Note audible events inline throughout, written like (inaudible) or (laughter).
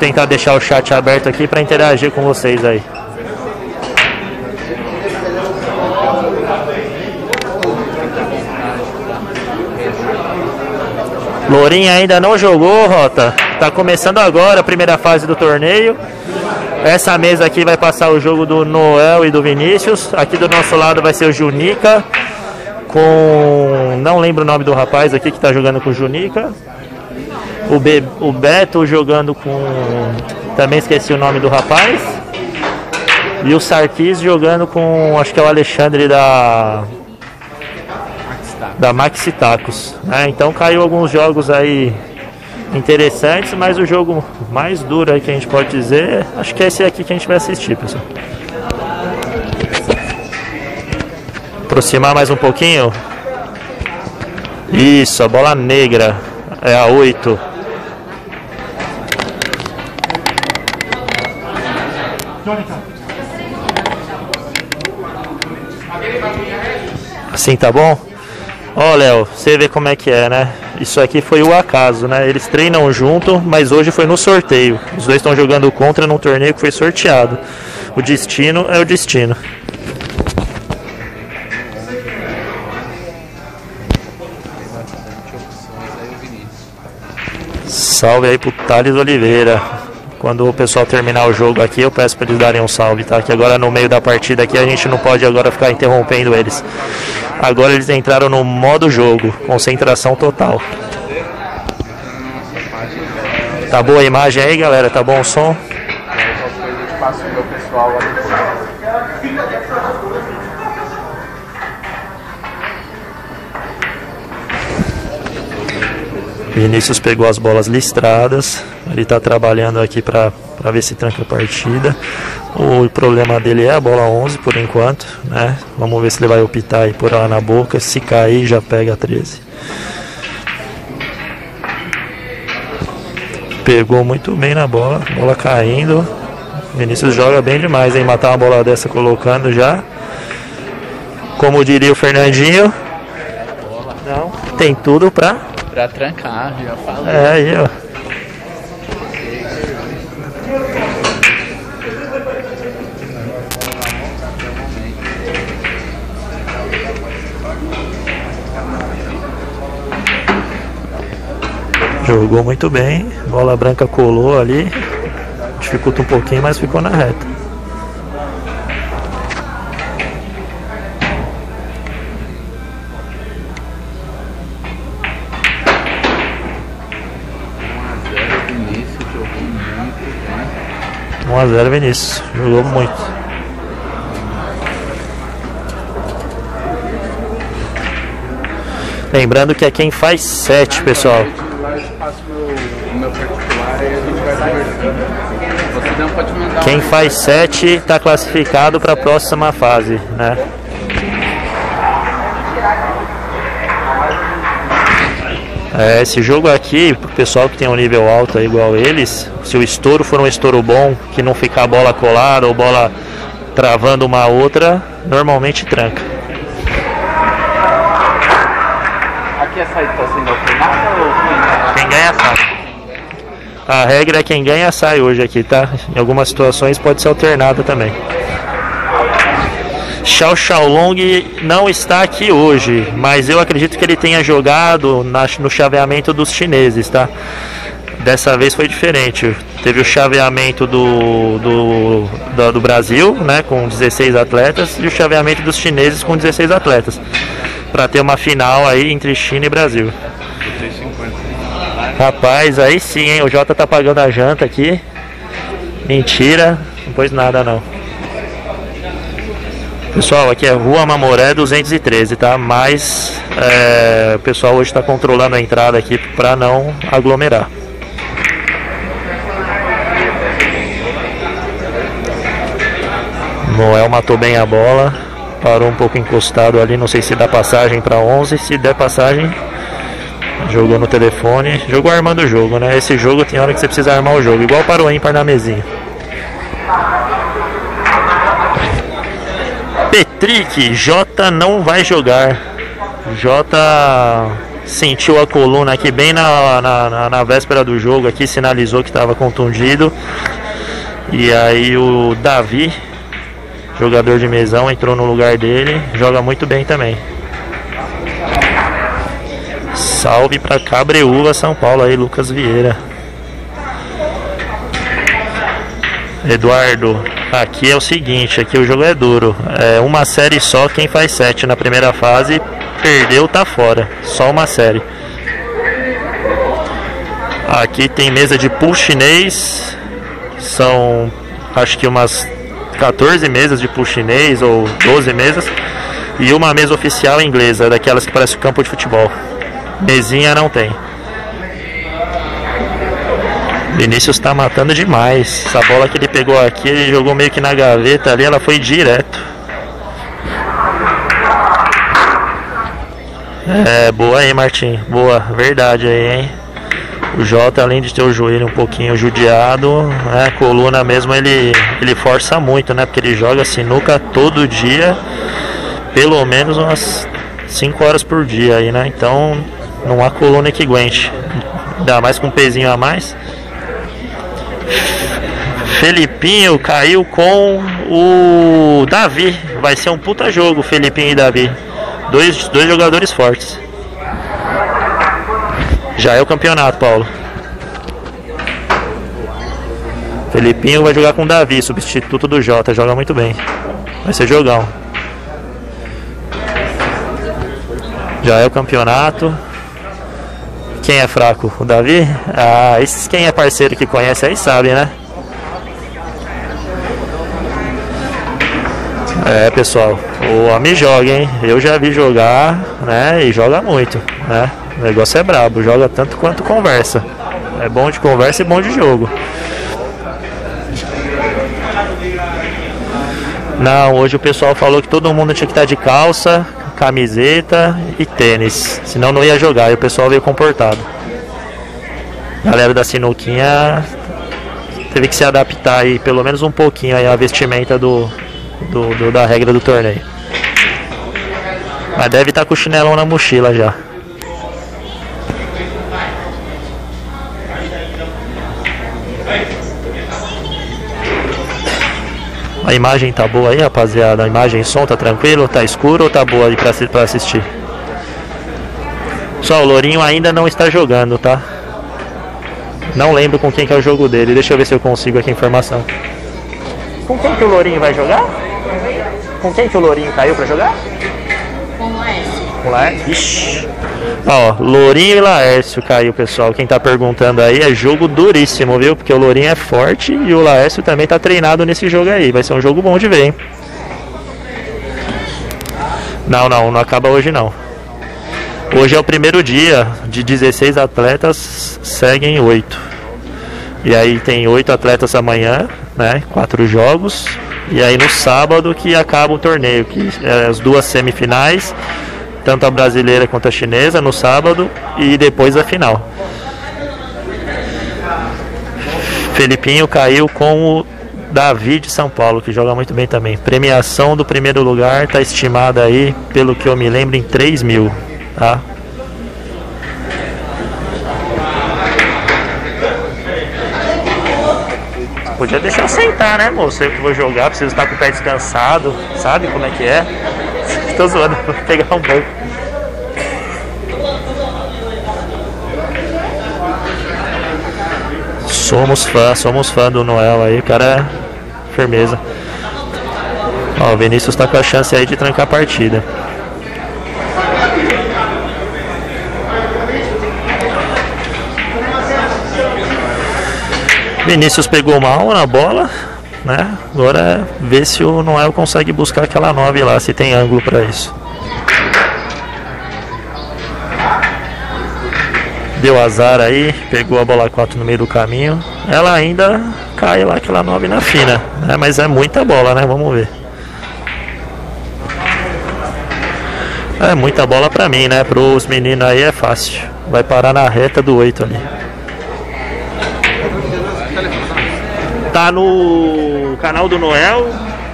tentar deixar o chat aberto aqui para interagir com vocês aí. Lourinha ainda não jogou, Rota. Tá começando agora a primeira fase do torneio. Essa mesa aqui vai passar o jogo do Noel e do Vinícius. Aqui do nosso lado vai ser o Junica. Com. Não lembro o nome do rapaz aqui que tá jogando com o Junica. O, Be... o Beto jogando com. Também esqueci o nome do rapaz. E o Sarkis jogando com. Acho que é o Alexandre da da Maxi Tacos. Né? Então caiu alguns jogos aí interessantes, mas o jogo mais duro aí que a gente pode dizer, acho que é esse aqui que a gente vai assistir, pessoal. Aproximar mais um pouquinho. Isso, a bola negra. É a 8. Assim tá bom? Ó, oh, Léo, você vê como é que é, né? Isso aqui foi o acaso, né? Eles treinam junto, mas hoje foi no sorteio. Os dois estão jogando contra num torneio que foi sorteado. O destino é o destino. Salve aí pro Thales Oliveira. Quando o pessoal terminar o jogo aqui, eu peço para eles darem um salve, tá? Que agora no meio da partida aqui a gente não pode agora ficar interrompendo eles. Agora eles entraram no modo jogo, concentração total. Tá boa a imagem aí, galera? Tá bom o som? Vinícius pegou as bolas listradas. Ele está trabalhando aqui para ver se tranca a partida. O problema dele é a bola 11 por enquanto. Né? Vamos ver se ele vai optar e pôr ela na boca. Se cair, já pega a 13. Pegou muito bem na bola. Bola caindo. Vinícius joga bem demais, hein? Matar uma bola dessa colocando já. Como diria o Fernandinho. Não, tem tudo pra Pra trancar, já falei. É, ó. Jogou muito bem, bola branca colou ali, dificulta um pouquinho, mas ficou na reta. 1x0 Vinícius. Jogou muito. Lembrando que é quem faz 7, pessoal. Quem faz 7 está classificado para a próxima fase, né? É, esse jogo aqui, pro pessoal que tem um nível alto aí, igual eles, se o estouro for um estouro bom, que não ficar a bola colada ou bola travando uma outra, normalmente tranca. Aqui é saída tá sendo alternada ou quem ganha sai? A regra é quem ganha sai hoje aqui, tá? Em algumas situações pode ser alternada também. Xiao Xiaolong não está aqui hoje, mas eu acredito que ele tenha jogado na, no chaveamento dos chineses, tá? Dessa vez foi diferente. Teve o chaveamento do, do, do, do Brasil, né, com 16 atletas, e o chaveamento dos chineses com 16 atletas. Para ter uma final aí entre China e Brasil. Rapaz, aí sim, hein? O Jota tá pagando a janta aqui. Mentira, não pôs nada não. Pessoal, aqui é Rua Mamoré 213, tá? Mas é, o pessoal hoje está controlando a entrada aqui para não aglomerar. Noel matou bem a bola, parou um pouco encostado ali, não sei se dá passagem para 11, se der passagem, jogou no telefone, jogou armando o jogo, né? Esse jogo tem hora que você precisa armar o jogo, igual para o ímpar na mesinha. Petrick, J não vai jogar. J sentiu a coluna aqui bem na, na, na véspera do jogo aqui, sinalizou que estava contundido. E aí o Davi, jogador de mesão, entrou no lugar dele, joga muito bem também. Salve para Cabreúva, São Paulo aí, Lucas Vieira. Eduardo, aqui é o seguinte, aqui o jogo é duro. É uma série só, quem faz sete na primeira fase perdeu tá fora. Só uma série. Aqui tem mesa de pool chinês. São acho que umas 14 mesas de pool chinês ou 12 mesas. E uma mesa oficial inglesa, daquelas que parece campo de futebol. Mesinha não tem. Vinícius está matando demais. Essa bola que ele pegou aqui, ele jogou meio que na gaveta ali, ela foi direto. É, boa aí, Martim. Boa, verdade aí, hein? O Jota, além de ter o joelho um pouquinho judiado, né, coluna mesmo, ele, ele força muito, né? Porque ele joga sinuca todo dia, pelo menos umas 5 horas por dia aí, né? Então não há coluna que aguente. Ainda mais com um pezinho a mais. Felipinho caiu com o Davi. Vai ser um puta jogo, Felipinho e Davi. Dois, dois jogadores fortes. Já é o campeonato, Paulo. Felipinho vai jogar com o Davi, substituto do Jota. Joga muito bem. Vai ser jogão. Já é o campeonato. Quem é fraco? O Davi? Ah, esses quem é parceiro que conhece aí sabe, né? É, pessoal, o homem joga, hein? Eu já vi jogar, né? E joga muito, né? O negócio é brabo, joga tanto quanto conversa. É bom de conversa e bom de jogo. Não, hoje o pessoal falou que todo mundo tinha que estar de calça, camiseta e tênis. Senão não ia jogar e o pessoal veio comportado. A galera da sinuquinha teve que se adaptar aí, pelo menos um pouquinho aí a vestimenta do, do, do da regra do torneio. Mas deve estar tá com o chinelão na mochila já. A imagem tá boa aí, rapaziada? A imagem, som tá tranquilo? Tá escuro ou tá boa aí pra, pra assistir? Só o Lourinho ainda não está jogando, tá? Não lembro com quem que é o jogo dele. Deixa eu ver se eu consigo aqui a informação. Com quem que o Lourinho vai jogar? Com quem que o Lourinho caiu pra jogar? Com Laércio. Ixi. Ó, Lourinho e Laércio caiu, pessoal. Quem tá perguntando aí é jogo duríssimo, viu? Porque o Lourinho é forte e o Laércio também tá treinado nesse jogo aí. Vai ser um jogo bom de ver, hein? Não, não, não acaba hoje não. Hoje é o primeiro dia de 16 atletas, seguem 8. E aí tem 8 atletas amanhã, né? Quatro jogos. E aí no sábado que acaba o torneio, que é as duas semifinais tanto a brasileira quanto a chinesa no sábado e depois a final. Felipinho caiu com o Davi de São Paulo, que joga muito bem também. Premiação do primeiro lugar está estimada aí, pelo que eu me lembro, em 3 mil. Tá? Podia deixar sentar, né, moço? Eu que vou jogar, preciso estar com o pé descansado, sabe como é que é? Tô zoando, vou pegar um banco. Somos fã, somos fã do Noel aí, cara é firmeza. Ó, o Vinícius tá com a chance aí de trancar a partida. Vinícius pegou mal na bola, né? Agora é ver se o Noel consegue buscar aquela 9 lá, se tem ângulo para isso. Deu azar aí, pegou a bola 4 no meio do caminho. Ela ainda cai lá aquela 9 na fina, né? Mas é muita bola, né? Vamos ver. É muita bola pra mim, né? Para os meninos aí é fácil. Vai parar na reta do 8 ali. Tá no canal do Noel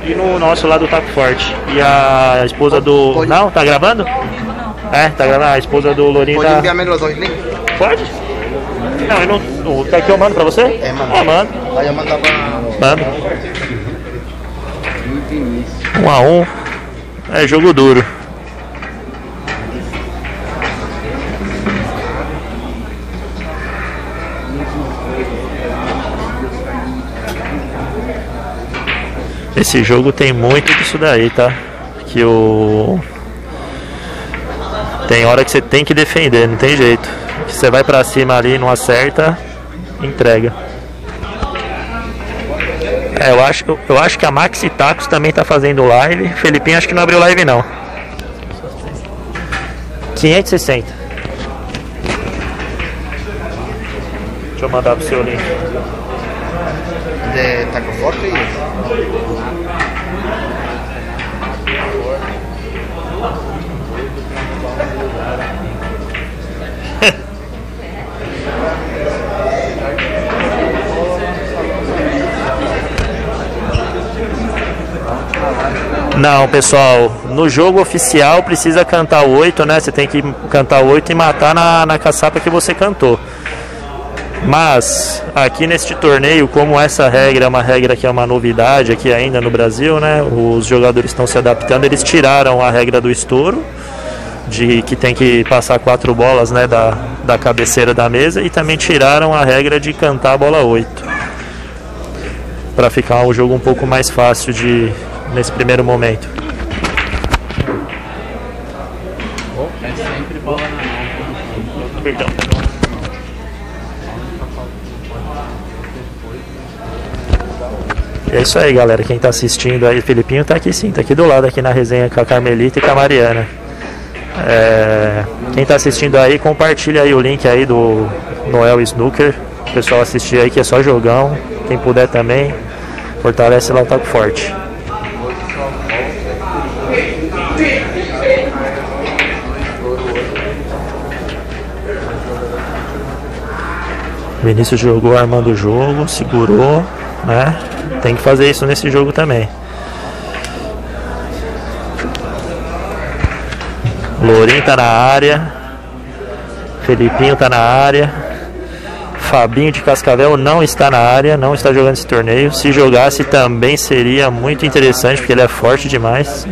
e no nosso lá do Taco Forte. E a esposa do. Não, tá gravando? É, tá gravando. A esposa do Lourinho Pode tá... enviar menos dois links? Pode? Não, eu não... O que aqui eu mando pra você? É, manda. Ah, mando. Aí eu mandar pra. Mando. Um a um. É jogo duro. Esse jogo tem muito disso daí, tá? Que o tem hora que você tem que defender, não tem jeito. Você vai pra cima ali, não acerta, entrega. É, eu acho, eu acho que a Maxi Tacos também tá fazendo live. Felipinho acho que não abriu live não. 560. Deixa eu mandar pro seu link. De taco forte e. Não, pessoal, no jogo oficial precisa cantar o 8, né? Você tem que cantar o 8 e matar na, na caçapa que você cantou. Mas aqui neste torneio, como essa regra é uma regra que é uma novidade aqui ainda no Brasil, né? Os jogadores estão se adaptando, eles tiraram a regra do estouro, de que tem que passar quatro bolas né, da, da cabeceira da mesa, e também tiraram a regra de cantar a bola 8. Para ficar o jogo um pouco mais fácil de nesse primeiro momento. É isso aí, galera. Quem tá assistindo aí, Filipinho tá aqui sim, tá aqui do lado aqui na resenha com a Carmelita e com a Mariana. É, quem tá assistindo aí, compartilha aí o link aí do Noel Snooker. O pessoal assistir aí que é só jogão. Quem puder também, fortalece lá o Taco Forte. Vinícius jogou armando o jogo, segurou, né? Tem que fazer isso nesse jogo também. Lourinho tá na área. Felipinho tá na área. Fabinho de Cascavel não está na área, não está jogando esse torneio. Se jogasse também seria muito interessante, porque ele é forte demais.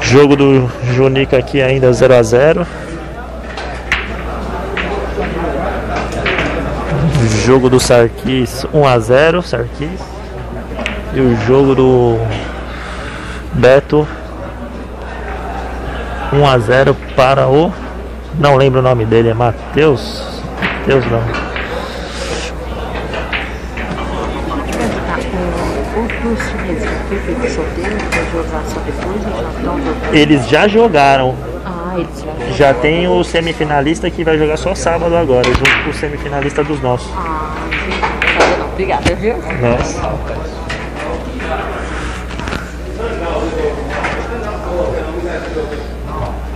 Jogo do Junica aqui ainda 0 a 0 Jogo do Sarkis 1 a 0 Sarkis. E o jogo do Beto 1 a 0 para o não lembro o nome dele, é Matheus. Matheus não. Eles já jogaram. Ah, eles já. Já tem o semifinalista que vai jogar só sábado agora, junto com o semifinalista dos nossos. Ah. Não. Obrigada, viu? Nossa.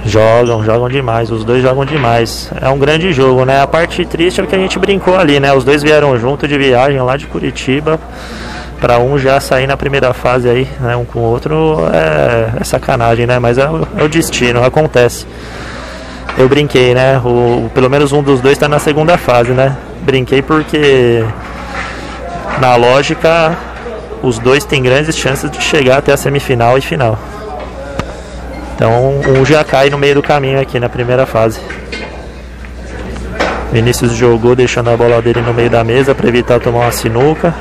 Jogam, jogam demais, os dois jogam demais. É um grande jogo, né? A parte triste é que a gente brincou ali, né? Os dois vieram junto de viagem lá de Curitiba. Pra um já sair na primeira fase aí, né? Um com o outro é, é sacanagem, né? Mas é, é o destino, acontece. Eu brinquei, né? O, pelo menos um dos dois tá na segunda fase, né? Brinquei porque na lógica, os dois têm grandes chances de chegar até a semifinal e final. Então, um já cai no meio do caminho aqui na primeira fase. Vinícius jogou deixando a bola dele no meio da mesa para evitar tomar uma sinuca.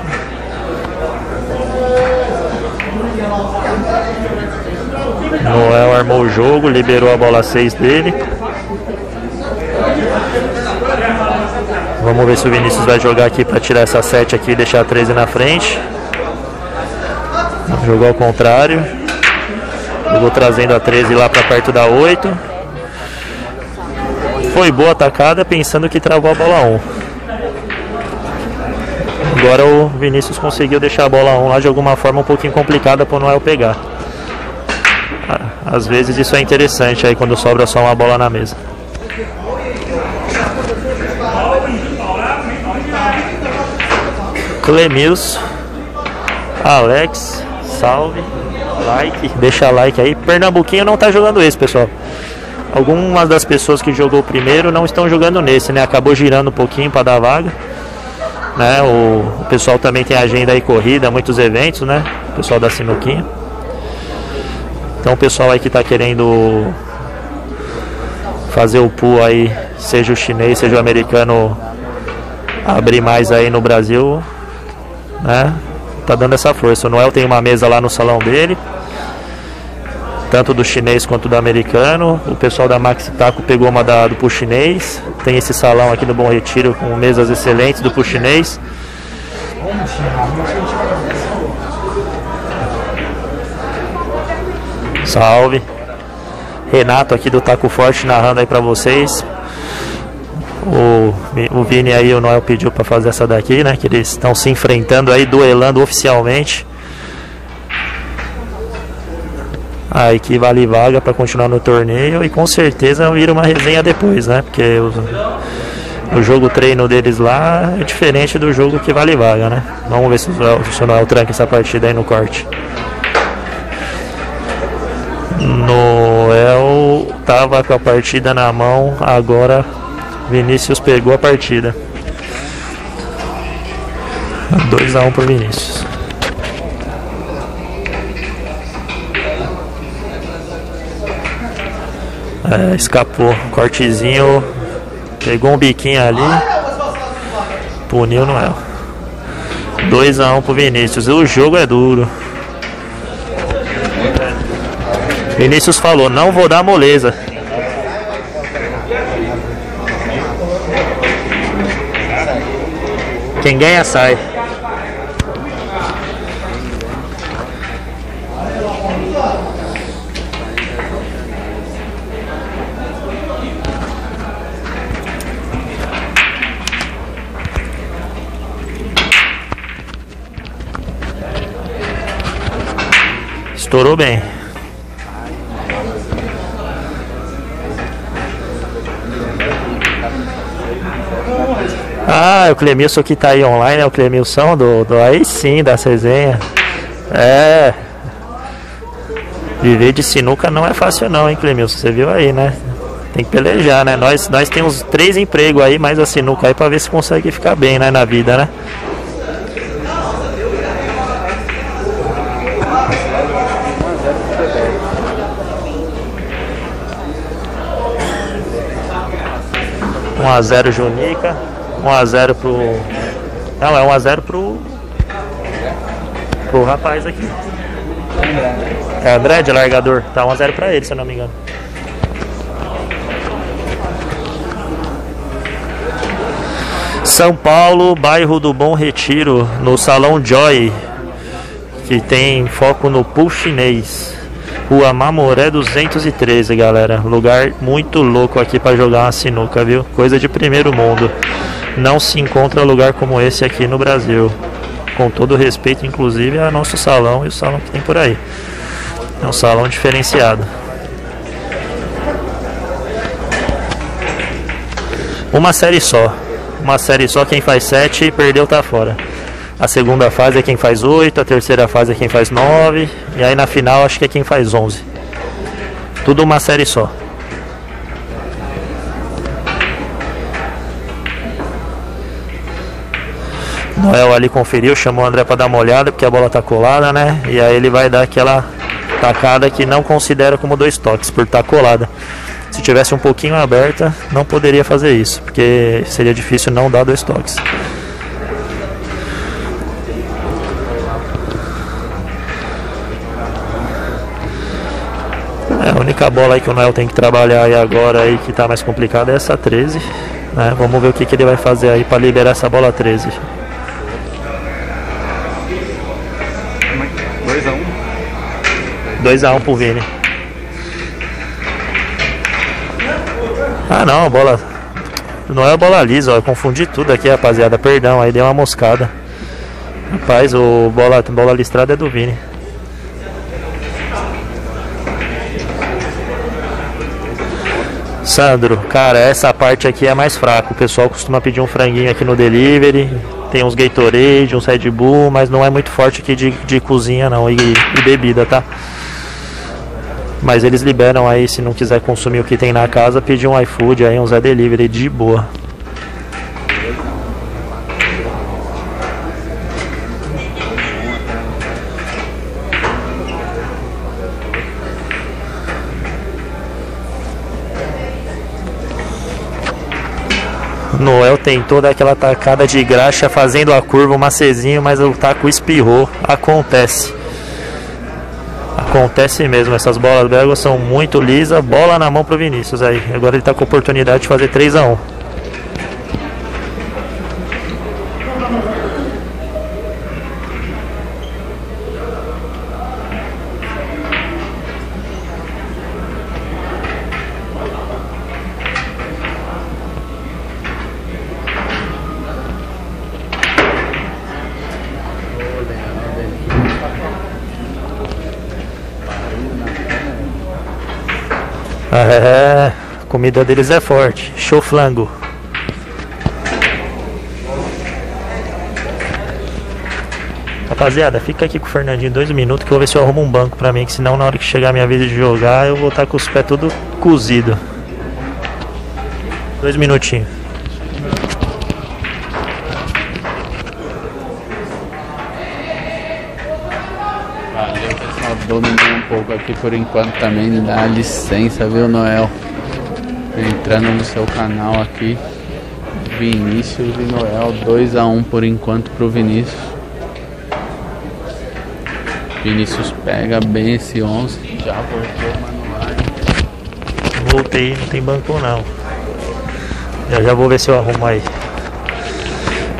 Noel armou o jogo, liberou a bola 6 dele. Vamos ver se o Vinícius vai jogar aqui para tirar essa 7 aqui e deixar a 13 na frente. Jogou ao contrário. Jogou trazendo a 13 lá para perto da 8. Foi boa atacada, pensando que travou a bola 1. Agora o Vinícius conseguiu deixar a bola 1 lá de alguma forma um pouquinho complicada para o Noel pegar. Às vezes isso é interessante aí quando sobra só uma bola na mesa. Clemilson, Alex, salve. like, deixa like aí. Pernambuquinho não tá jogando esse, pessoal. Algumas das pessoas que jogou primeiro não estão jogando nesse, né? Acabou girando um pouquinho para dar vaga. Né? O, o pessoal também tem agenda aí corrida, muitos eventos, né? O pessoal da Sinuquinha. Então o pessoal aí que tá querendo fazer o pool aí, seja o chinês, seja o americano, abrir mais aí no Brasil, né? Tá dando essa força. O Noel tem uma mesa lá no salão dele, tanto do chinês quanto do americano. O pessoal da Maxi Taco pegou uma da, do pool chinês. Tem esse salão aqui no Bom Retiro com mesas excelentes do pool chinês. Salve. Renato aqui do Taco Forte narrando aí pra vocês. O, o Vini aí, o Noel pediu para fazer essa daqui, né? Que eles estão se enfrentando aí, duelando oficialmente. Aí que vale vaga para continuar no torneio e com certeza vira uma resenha depois, né? Porque o, jogo treino deles lá é diferente do jogo que vale vaga, né? Vamos ver se o Noel tranca essa partida aí no corte. Noel tava com a partida na mão, agora Vinícius pegou a partida. 2 a 1 um pro Vinícius. É, escapou, cortezinho, pegou um biquinho ali, puniu Noel. 2 a 1 um pro Vinícius. O jogo é duro. Vinícius falou: Não vou dar moleza. Quem ganha sai. Estourou bem. Ah, o Clemilson que tá aí online, é o Clemilson do, do aí sim, da resenha. É. Viver de sinuca não é fácil não, hein, Clemilson? Você viu aí, né? Tem que pelejar, né? Nós, nós temos três empregos aí, mais a sinuca aí pra ver se consegue ficar bem, né, na vida, né? Um a zero Junica. 1x0 pro. Não, é 1x0 pro. Pro rapaz aqui. É André de largador. Tá 1x0 pra ele, se eu não me engano. São Paulo, bairro do Bom Retiro, no Salão Joy, que tem foco no pool chinês. Rua Mamoré 213, galera. Lugar muito louco aqui para jogar uma sinuca, viu? Coisa de primeiro mundo não se encontra lugar como esse aqui no Brasil. Com todo respeito, inclusive, a nosso salão e o salão que tem por aí. É um salão diferenciado. Uma série só. Uma série só, quem faz sete perdeu tá fora. A segunda fase é quem faz oito, a terceira fase é quem faz nove, e aí na final acho que é quem faz onze. Tudo uma série só. Noel ali conferiu, chamou o André para dar uma olhada, porque a bola tá colada, né? E aí ele vai dar aquela tacada que não considera como dois toques, por estar tá colada. Se tivesse um pouquinho aberta, não poderia fazer isso, porque seria difícil não dar dois toques. É, a única bola aí que o Noel tem que trabalhar aí agora aí que tá mais complicada é essa 13. Né? Vamos ver o que, que ele vai fazer aí para liberar essa bola 13. 2x1 um pro Vini. Ah não, bola. Não é a bola lisa, ó. Eu confundi tudo aqui, rapaziada. Perdão, aí deu uma moscada. Rapaz, o bola, bola listrada é do Vini. Sandro, cara, essa parte aqui é mais fraca. O pessoal costuma pedir um franguinho aqui no delivery. Tem uns Gatorade, uns Red Bull, mas não é muito forte aqui de, de cozinha não e, e bebida, tá? Mas eles liberam aí, se não quiser consumir o que tem na casa, pedir um iFood aí, um Zé Delivery de boa. Noel tentou dar aquela tacada de graxa fazendo a curva, o macezinho, mas o taco espirrou. Acontece. Acontece mesmo, essas bolas belgas são muito lisas. Bola na mão pro Vinícius aí. Agora ele tá com a oportunidade de fazer 3 a 1 comida deles é forte. Show flango. Rapaziada, fica aqui com o Fernandinho dois minutos que eu vou ver se eu arrumo um banco pra mim, que senão na hora que chegar a minha vez de jogar eu vou estar com os pés tudo cozido. Dois minutinhos. Valeu, pessoal. Dominei um pouco aqui por enquanto também. Dá licença, viu, Noel? Entrando no seu canal aqui. Vinícius e Noel. 2x1 por enquanto pro Vinícius. Vinícius pega bem esse 11. Já voltou manual. Voltei, não tem banco não. Eu já vou ver se eu arrumo aí.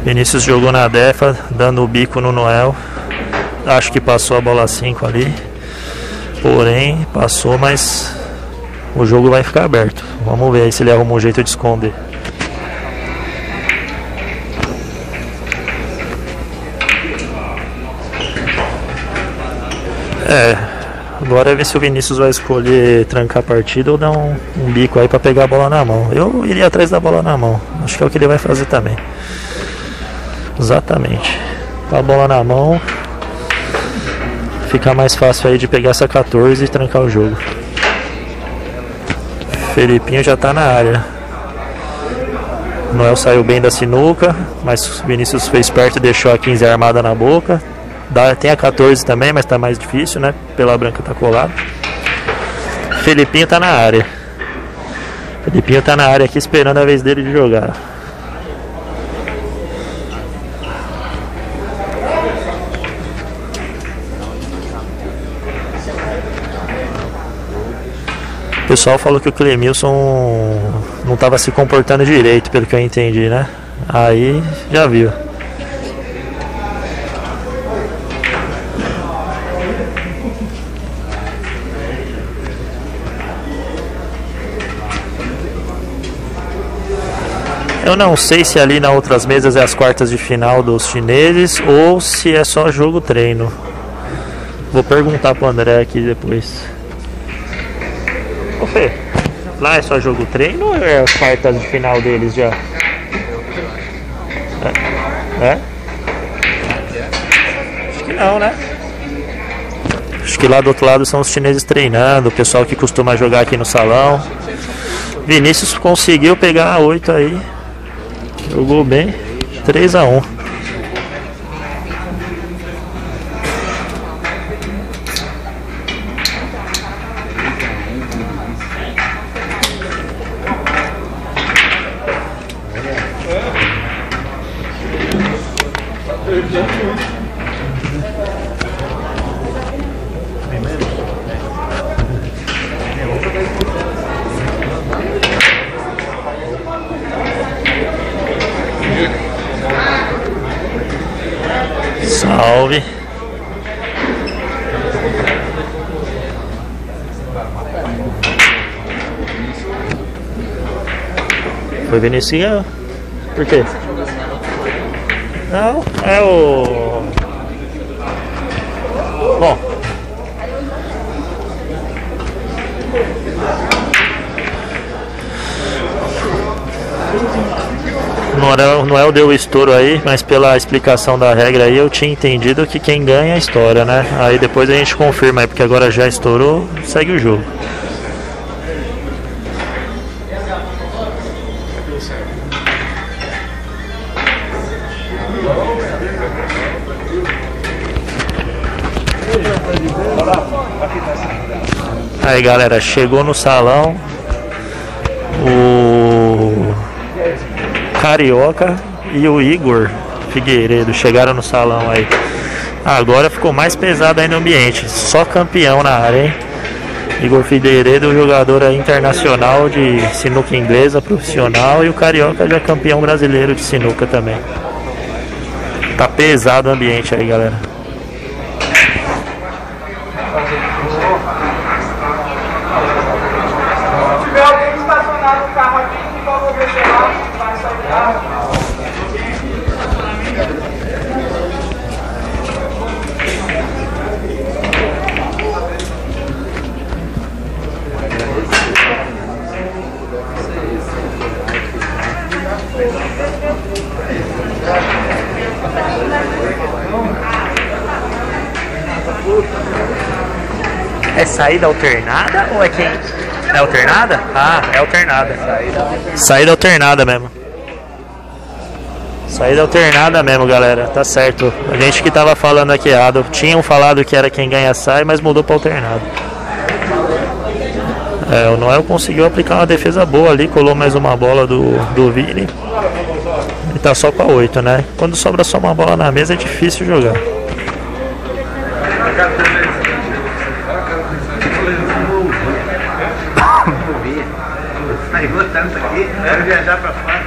Vinícius jogou na defa, dando o bico no Noel. Acho que passou a bola 5 ali. Porém, passou, mas o jogo vai ficar aberto. Vamos ver aí se ele arruma um jeito de esconder. É, agora é ver se o Vinícius vai escolher trancar a partida ou dar um, um bico aí pra pegar a bola na mão. Eu iria atrás da bola na mão. Acho que é o que ele vai fazer também. Exatamente. Com a bola na mão, fica mais fácil aí de pegar essa 14 e trancar o jogo. Felipinho já tá na área. Noel saiu bem da sinuca, mas Vinícius fez perto e deixou a 15 armada na boca. Dá, tem a 14 também, mas tá mais difícil, né? Pela branca tá colado. Felipinho tá na área. Felipinho tá na área aqui esperando a vez dele de jogar. Pessoal falou que o Clemilson não estava se comportando direito, pelo que eu entendi, né? Aí já viu. Eu não sei se ali nas outras mesas é as quartas de final dos chineses ou se é só jogo treino. Vou perguntar pro André aqui depois. Ô Fê, lá é só jogo treino ou é as quartas de final deles já? É? é? Acho que não, né? Acho que lá do outro lado são os chineses treinando, o pessoal que costuma jogar aqui no salão. Vinícius conseguiu pegar a 8 aí. Jogou bem. 3 a 1 Salve. Foi Vinicius? Por quê? Não, é o. Bom. Noel, Noel deu o estouro aí, mas pela explicação da regra aí eu tinha entendido que quem ganha é a história, né? Aí depois a gente confirma aí, porque agora já estourou, segue o jogo. Aí galera, chegou no salão o Carioca e o Igor Figueiredo chegaram no salão aí. Agora ficou mais pesado aí no ambiente, só campeão na área, hein? Igor Figueiredo, jogador internacional de sinuca inglesa, profissional, e o Carioca já campeão brasileiro de sinuca também. Tá pesado o ambiente aí, galera. Se tiver alguém estacionado no carro aqui, por favor, deixa lá, vai sair do carro. É saída alternada ou é quem? É alternada? Ah, é alternada. Saída alternada mesmo. Saída alternada mesmo, galera. Tá certo. A gente que tava falando aqui errado. Tinham falado que era quem ganha sai, mas mudou pra alternado. É, o Noel conseguiu aplicar uma defesa boa ali, colou mais uma bola do, do Vini. E tá só com a 8, né? Quando sobra só uma bola na mesa é difícil jogar. Quero viajar pra fora.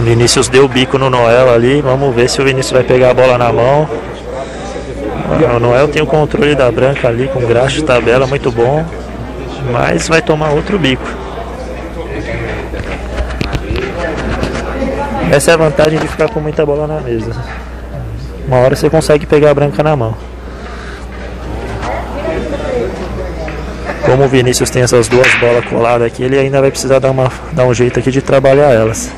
Vinícius deu o bico no Noel ali. Vamos ver se o Vinícius vai pegar a bola na mão. O Noel tem o controle da branca ali com graxa tabela muito bom. Mas vai tomar outro bico. Essa é a vantagem de ficar com muita bola na mesa. Uma hora você consegue pegar a branca na mão. Como o Vinícius tem essas duas bolas coladas aqui, ele ainda vai precisar dar, uma, dar um jeito aqui de trabalhar elas.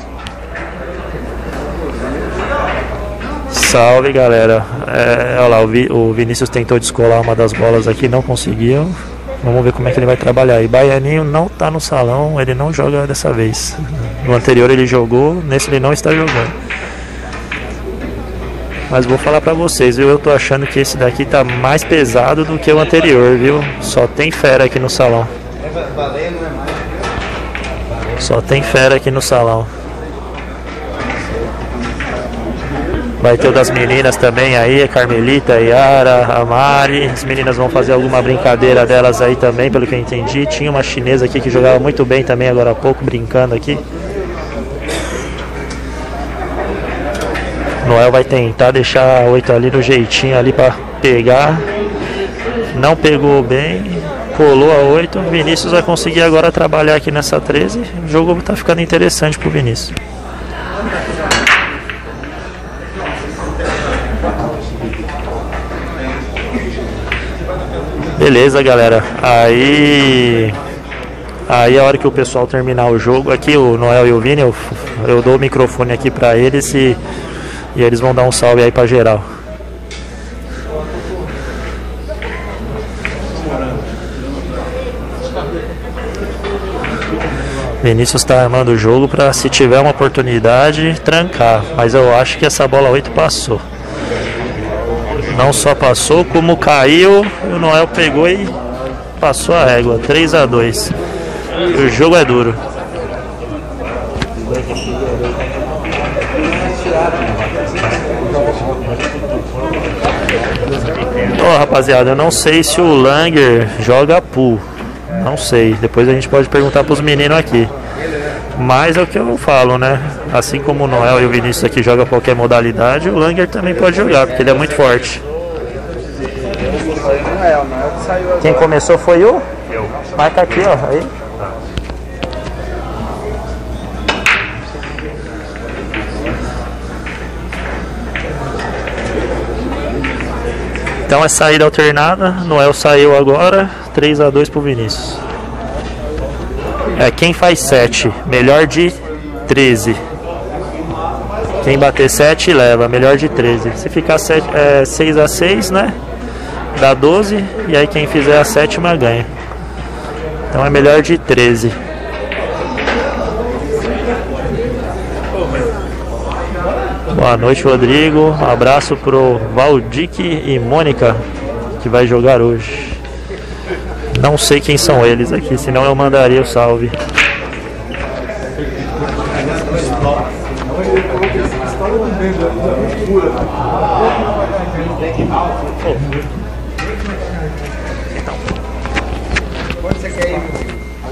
Salve galera. É, olha lá, o, Vi- o Vinícius tentou descolar uma das bolas aqui, não conseguiu. Vamos ver como é que ele vai trabalhar. E Baianinho não tá no salão, ele não joga dessa vez. No anterior ele jogou, nesse ele não está jogando. Mas vou falar pra vocês, viu? Eu tô achando que esse daqui tá mais pesado do que o anterior, viu? Só tem fera aqui no salão. Só tem fera aqui no salão. Vai ter o das meninas também aí, Carmelita, Yara, a Mari. As meninas vão fazer alguma brincadeira delas aí também, pelo que eu entendi. Tinha uma chinesa aqui que jogava muito bem também agora há pouco, brincando aqui. Noel vai tentar deixar a 8 ali no jeitinho ali pra pegar. Não pegou bem. Colou a 8. Vinícius vai conseguir agora trabalhar aqui nessa 13. O jogo tá ficando interessante pro Vinícius. Beleza, galera. Aí. Aí a hora que o pessoal terminar o jogo aqui, o Noel e o Vini, eu, eu dou o microfone aqui pra eles e, e eles vão dar um salve aí pra geral. Vinícius está armando o jogo para se tiver uma oportunidade trancar, mas eu acho que essa bola 8 passou. Não só passou, como caiu, o Noel pegou e passou a régua. 3 a 2 E o jogo é duro. Ó, rapaziada, eu não sei se o Langer joga pool. Não sei. Depois a gente pode perguntar pros meninos aqui. Mas é o que eu falo, né? Assim como o Noel e o Vinícius aqui jogam qualquer modalidade, o Langer também pode jogar, porque ele é muito forte. Quem começou foi o? Eu. Marca aqui, ó. Aí. Então é saída alternada. Noel saiu agora. 3 a 2 pro Vinícius. É quem faz 7. Melhor de 13. Quem bater 7 leva. Melhor de 13. Se ficar 7, é, 6 a 6, né? Dá 12. E aí quem fizer a sétima ganha. Então é melhor de 13. Boa noite, Rodrigo. Um abraço pro Valdic e Mônica, que vai jogar hoje. Não sei quem são eles aqui, senão eu mandaria o salve.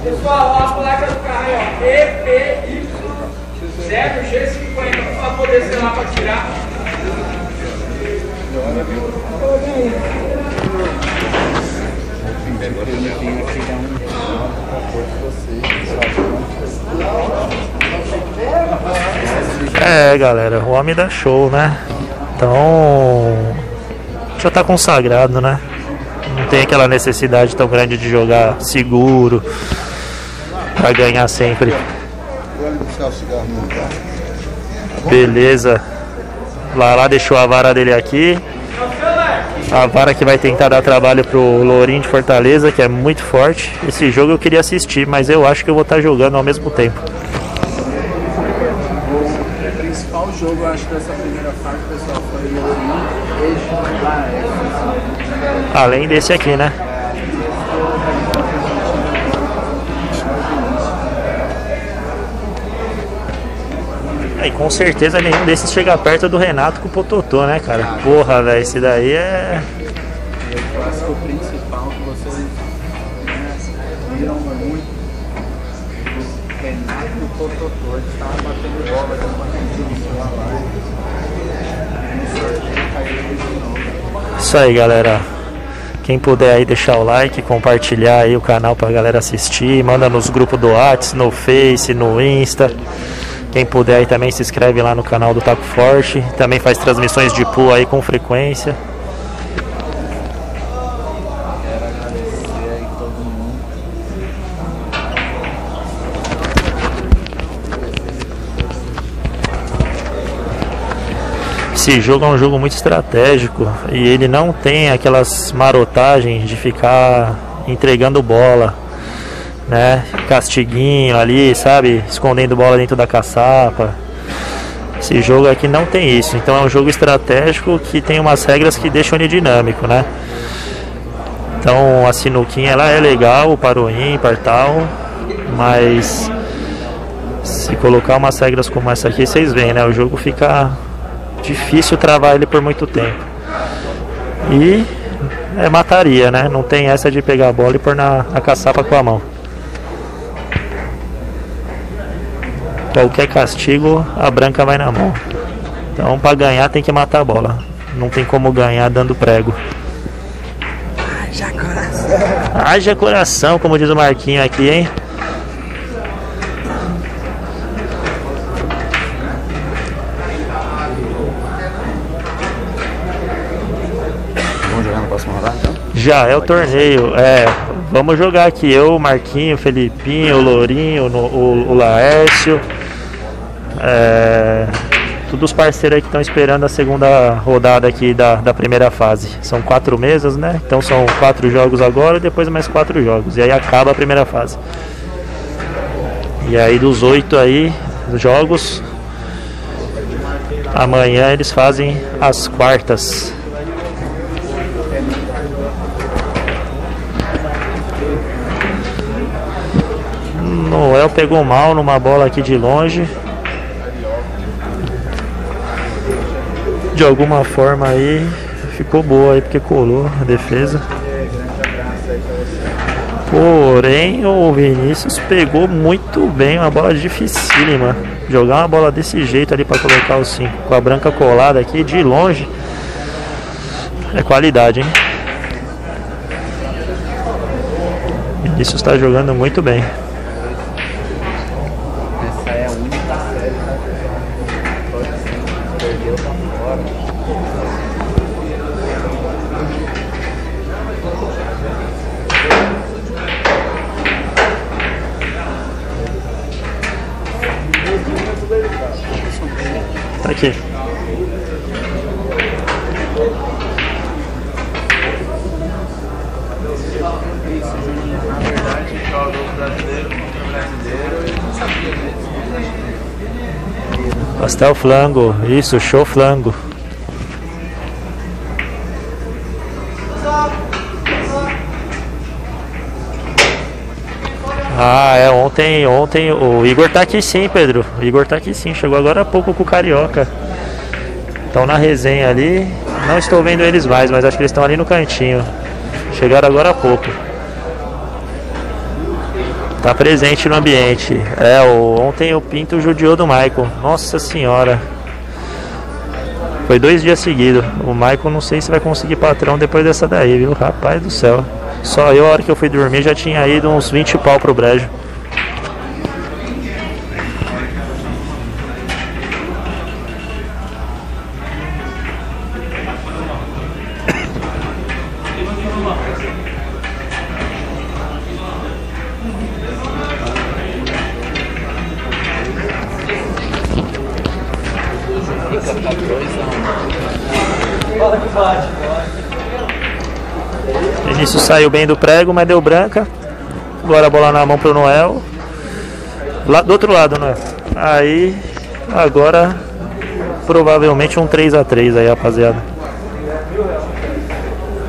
Pessoal, ó, a placa do carro aí, ó. EPY 0G50, por favor, descer lá para tirar. É, galera, o homem dá show, né? Então, já tá consagrado, né? Não tem aquela necessidade tão grande de jogar seguro pra ganhar sempre. Beleza. Lá lá deixou a vara dele aqui. A vara que vai tentar dar trabalho pro Lourinho de Fortaleza, que é muito forte. Esse jogo eu queria assistir, mas eu acho que eu vou estar jogando ao mesmo tempo. O principal jogo, eu acho, dessa primeira fase, pessoal, foi Lourinho e. Além desse aqui, né? É, E com certeza nenhum desses chega perto do Renato com o Pototô, né, cara? Porra, velho, esse daí é. Que o principal que vocês né, viram muito o Renato e o estavam batendo bola já quando a gente iniciou a live. No sorteio caiu eles de novo. Isso aí, galera. Quem puder aí deixar o like, compartilhar aí o canal pra galera assistir, manda nos grupos do Whats, no Face, no Insta. Quem puder aí também se inscreve lá no canal do Taco Forte. Também faz transmissões de pool aí com frequência. Esse jogo é um jogo muito estratégico e ele não tem aquelas marotagens de ficar entregando bola, né? Castiguinho ali, sabe? Escondendo bola dentro da caçapa. Esse jogo aqui não tem isso, então é um jogo estratégico que tem umas regras que deixam ele dinâmico, né? Então a sinuquinha ela é legal o ímpar e tal, mas se colocar umas regras como essa aqui, vocês veem, né? O jogo fica difícil travar ele por muito tempo. E é mataria, né? Não tem essa de pegar a bola e pôr na, na caçapa com a mão. Qualquer castigo, a branca vai na mão. Então, para ganhar, tem que matar a bola. Não tem como ganhar dando prego. Haja coração, como diz o Marquinho aqui, hein? Vamos jogar na próxima rodada então? Já é o torneio. É, vamos jogar aqui. Eu, o Marquinho, o Felipinho, o Lourinho, no- o, o Laércio. É, todos os parceiros aí que estão esperando a segunda rodada aqui da, da primeira fase. São quatro mesas, né? Então são quatro jogos agora e depois mais quatro jogos. E aí acaba a primeira fase. E aí dos oito aí jogos, amanhã eles fazem as quartas. Noel pegou mal numa bola aqui de longe. De alguma forma aí ficou boa aí porque colou a defesa. Porém o Vinícius pegou muito bem, uma bola dificílima. Jogar uma bola desse jeito ali para colocar o 5 com a branca colada aqui de longe. É qualidade, hein? Vinícius está jogando muito bem. Essa é a única série da Pode ser. Perdeu tá fora. Tá aqui. Pastel flango, isso, show flango. Ah, é, ontem, ontem o Igor tá aqui sim, Pedro. O Igor tá aqui sim, chegou agora há pouco com o Carioca. Estão na resenha ali. Não estou vendo eles mais, mas acho que eles estão ali no cantinho. Chegaram agora há pouco. Tá presente no ambiente. É, o, ontem o Pinto judiou do Michael. Nossa senhora. Foi dois dias seguidos. O Michael não sei se vai conseguir patrão depois dessa daí, viu? Rapaz do céu. Só eu, a hora que eu fui dormir, já tinha ido uns 20 pau pro brejo. Saiu bem do prego, mas deu branca. Agora a bola na mão pro Noel. Lá, do outro lado, Noel. Aí, agora, provavelmente um 3x3 aí, rapaziada.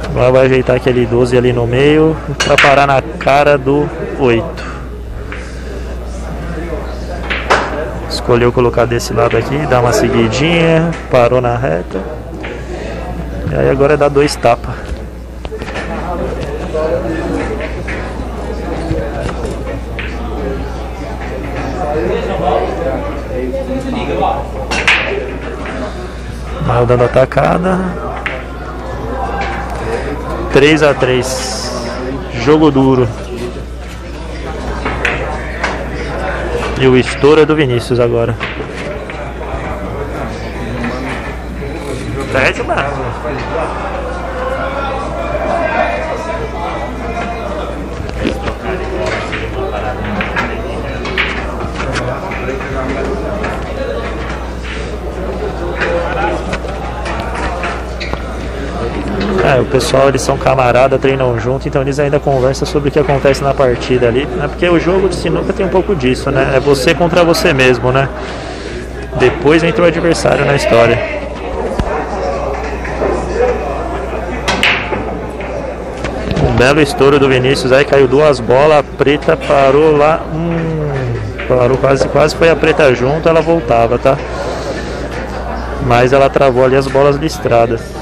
Agora vai ajeitar aquele 12 ali no meio pra parar na cara do 8. Escolheu colocar desse lado aqui, dar uma seguidinha, parou na reta. E aí agora é dar dois tapas. Mal dando atacada. 3 a 3 Jogo duro. E o estouro é do Vinícius agora. Pede, mano. É, o pessoal eles são camarada, treinam junto, então eles ainda conversam sobre o que acontece na partida ali, né? Porque o jogo de sinuca tem um pouco disso, né? É você contra você mesmo, né? Depois entra o adversário na história. Um belo estouro do Vinícius aí, caiu duas bolas, a preta parou lá. Hum, parou quase, quase foi a preta junto, ela voltava, tá? Mas ela travou ali as bolas listradas.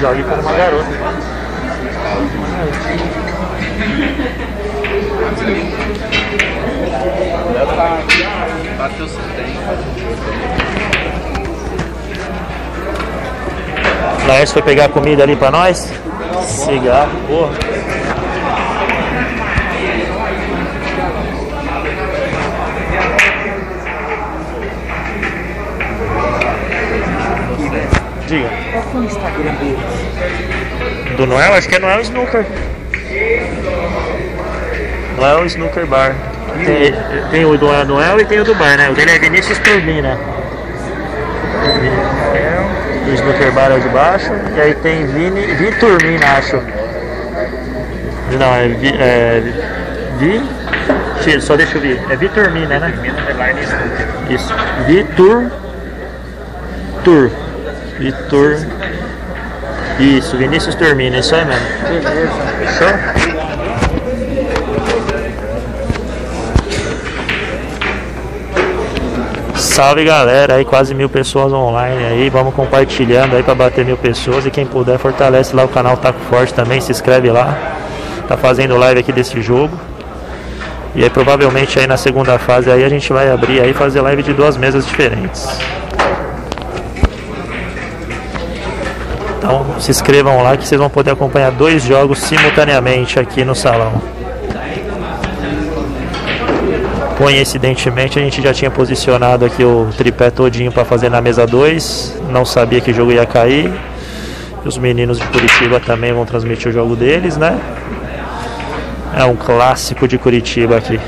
Jogue como uma garota. Bateu 70. Laércio foi pegar comida ali pra nós. Cigarro, porra. O Instagram deles? Do Noel? Acho que é Noel Snooker. Noel Snooker Bar. Tem, tem o do Noel e tem o do bar, né? O dele é Vinícius Turbina. O Snooker Bar é o de baixo. E aí tem Vini, Viturmina, acho. Não, é Vi. É, Vi só deixa eu ver. É Viturmina, né? Isso. Vitur. Tur. Vitor. Isso, Vinícius Turmina, isso aí mesmo. Beleza. Fechou? Salve galera, aí quase mil pessoas online aí, vamos compartilhando aí para bater mil pessoas e quem puder fortalece lá o canal Taco Forte também, se inscreve lá, tá fazendo live aqui desse jogo e aí provavelmente aí na segunda fase aí a gente vai abrir aí fazer live de duas mesas diferentes. Então se inscrevam lá que vocês vão poder acompanhar dois jogos simultaneamente aqui no salão. Coincidentemente a gente já tinha posicionado aqui o tripé todinho para fazer na mesa 2. Não sabia que jogo ia cair. Os meninos de Curitiba também vão transmitir o jogo deles, né? É um clássico de Curitiba aqui.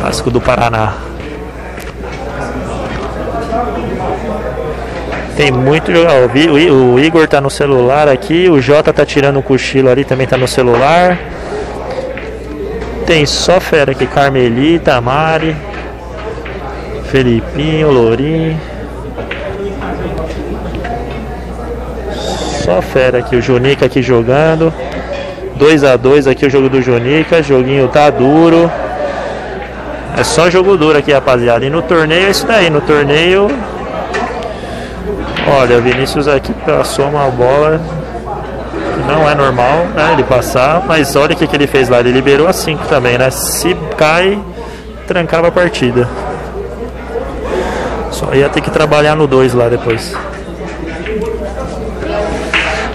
Clássico do Paraná. Tem muito jogador. O Igor tá no celular aqui, o Jota tá tirando um cochilo ali, também tá no celular. Tem só fera aqui, Carmelita, Mari, Felipinho, Lourinho. Só fera aqui, o Junica aqui jogando. 2 a 2 aqui o jogo do Junica, joguinho tá duro. É só jogo duro aqui, rapaziada. E no torneio é isso daí, no torneio Olha, o Vinícius aqui passou uma bola não é normal, né? Ele passar, mas olha o que, que ele fez lá. Ele liberou a 5 também, né? Se cai, trancava a partida. Só ia ter que trabalhar no 2 lá depois.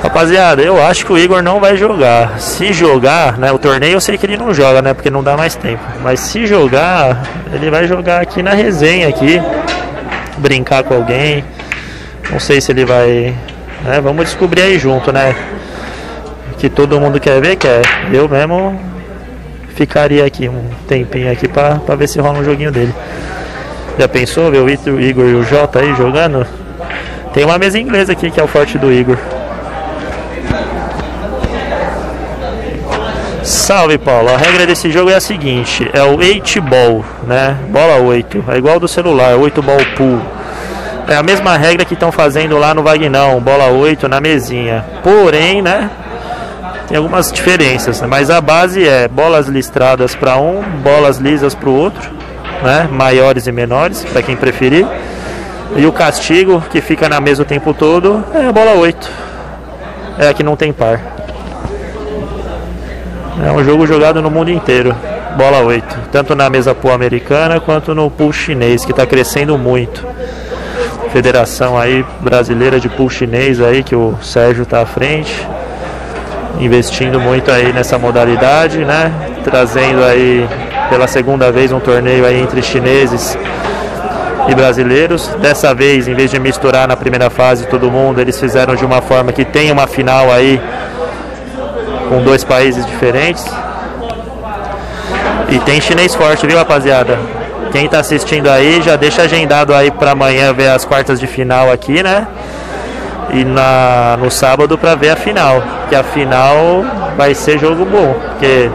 Rapaziada, eu acho que o Igor não vai jogar. Se jogar, né? O torneio eu sei que ele não joga, né? Porque não dá mais tempo. Mas se jogar, ele vai jogar aqui na resenha aqui. Brincar com alguém. Não sei se ele vai. Né? Vamos descobrir aí junto, né? que todo mundo quer ver, quer. Eu mesmo ficaria aqui um tempinho aqui pra, pra ver se rola um joguinho dele. Já pensou ver o Igor e o Jota aí jogando? Tem uma mesa inglesa aqui que é o forte do Igor. Salve Paulo, a regra desse jogo é a seguinte, é o 8 ball, né? Bola 8, é igual do celular, 8 ball pool. É a mesma regra que estão fazendo lá no Vagnão, bola 8 na mesinha. Porém, né? tem algumas diferenças, né? mas a base é bolas listradas para um, bolas lisas para o outro, né? maiores e menores, para quem preferir. E o castigo, que fica na mesa o tempo todo, é a bola 8. É a que não tem par. É um jogo jogado no mundo inteiro. Bola 8. Tanto na mesa pool americana quanto no pool chinês, que está crescendo muito. Federação aí brasileira de pool chinês aí, que o Sérgio está à frente investindo muito aí nessa modalidade, né? Trazendo aí pela segunda vez um torneio aí entre chineses e brasileiros. Dessa vez, em vez de misturar na primeira fase todo mundo, eles fizeram de uma forma que tem uma final aí com dois países diferentes. E tem chinês forte, viu, rapaziada? Quem está assistindo aí, já deixa agendado aí para amanhã ver as quartas de final aqui, né? e na, no sábado para ver a final. Que a final vai ser jogo bom, porque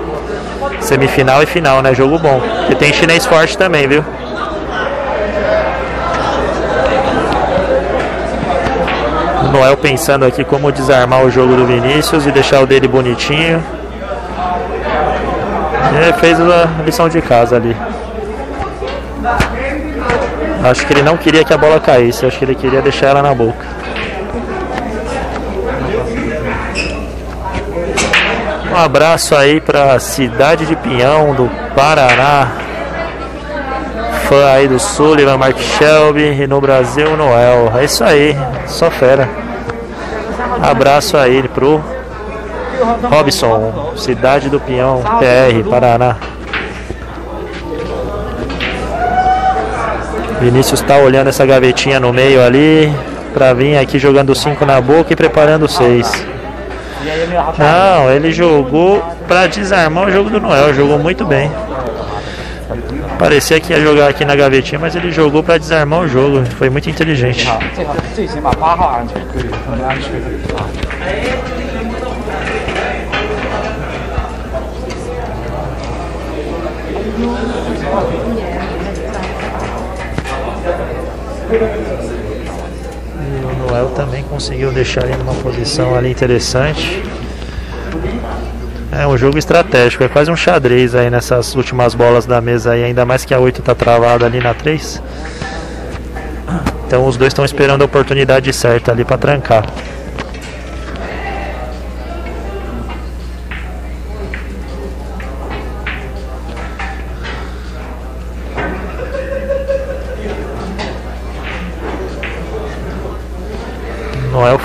semifinal e final, né? Jogo bom. E tem chinês forte também, viu? Noel pensando aqui como desarmar o jogo do Vinícius e deixar o dele bonitinho. Ele fez a lição de casa ali. Acho que ele não queria que a bola caísse, acho que ele queria deixar ela na boca. Um abraço aí para cidade de Pinhão, do Paraná. Fã aí do Sullivan, Mark Shelby e no Brasil Noel. É isso aí, só fera. Abraço aí pro Robson, cidade do Pinhão, PR, Paraná. Vinícius está olhando essa gavetinha no meio ali para vir aqui jogando 5 na boca e preparando 6. Não, ele jogou para desarmar o jogo do Noel, jogou muito bem. Parecia que ia jogar aqui na gavetinha, mas ele jogou para desarmar o jogo, foi muito inteligente. Noel também conseguiu deixar ele numa posição ali interessante. É um jogo estratégico, é quase um xadrez aí nessas últimas bolas da mesa aí, ainda mais que a 8 está travada ali na 3. Então os dois estão esperando a oportunidade certa ali para trancar.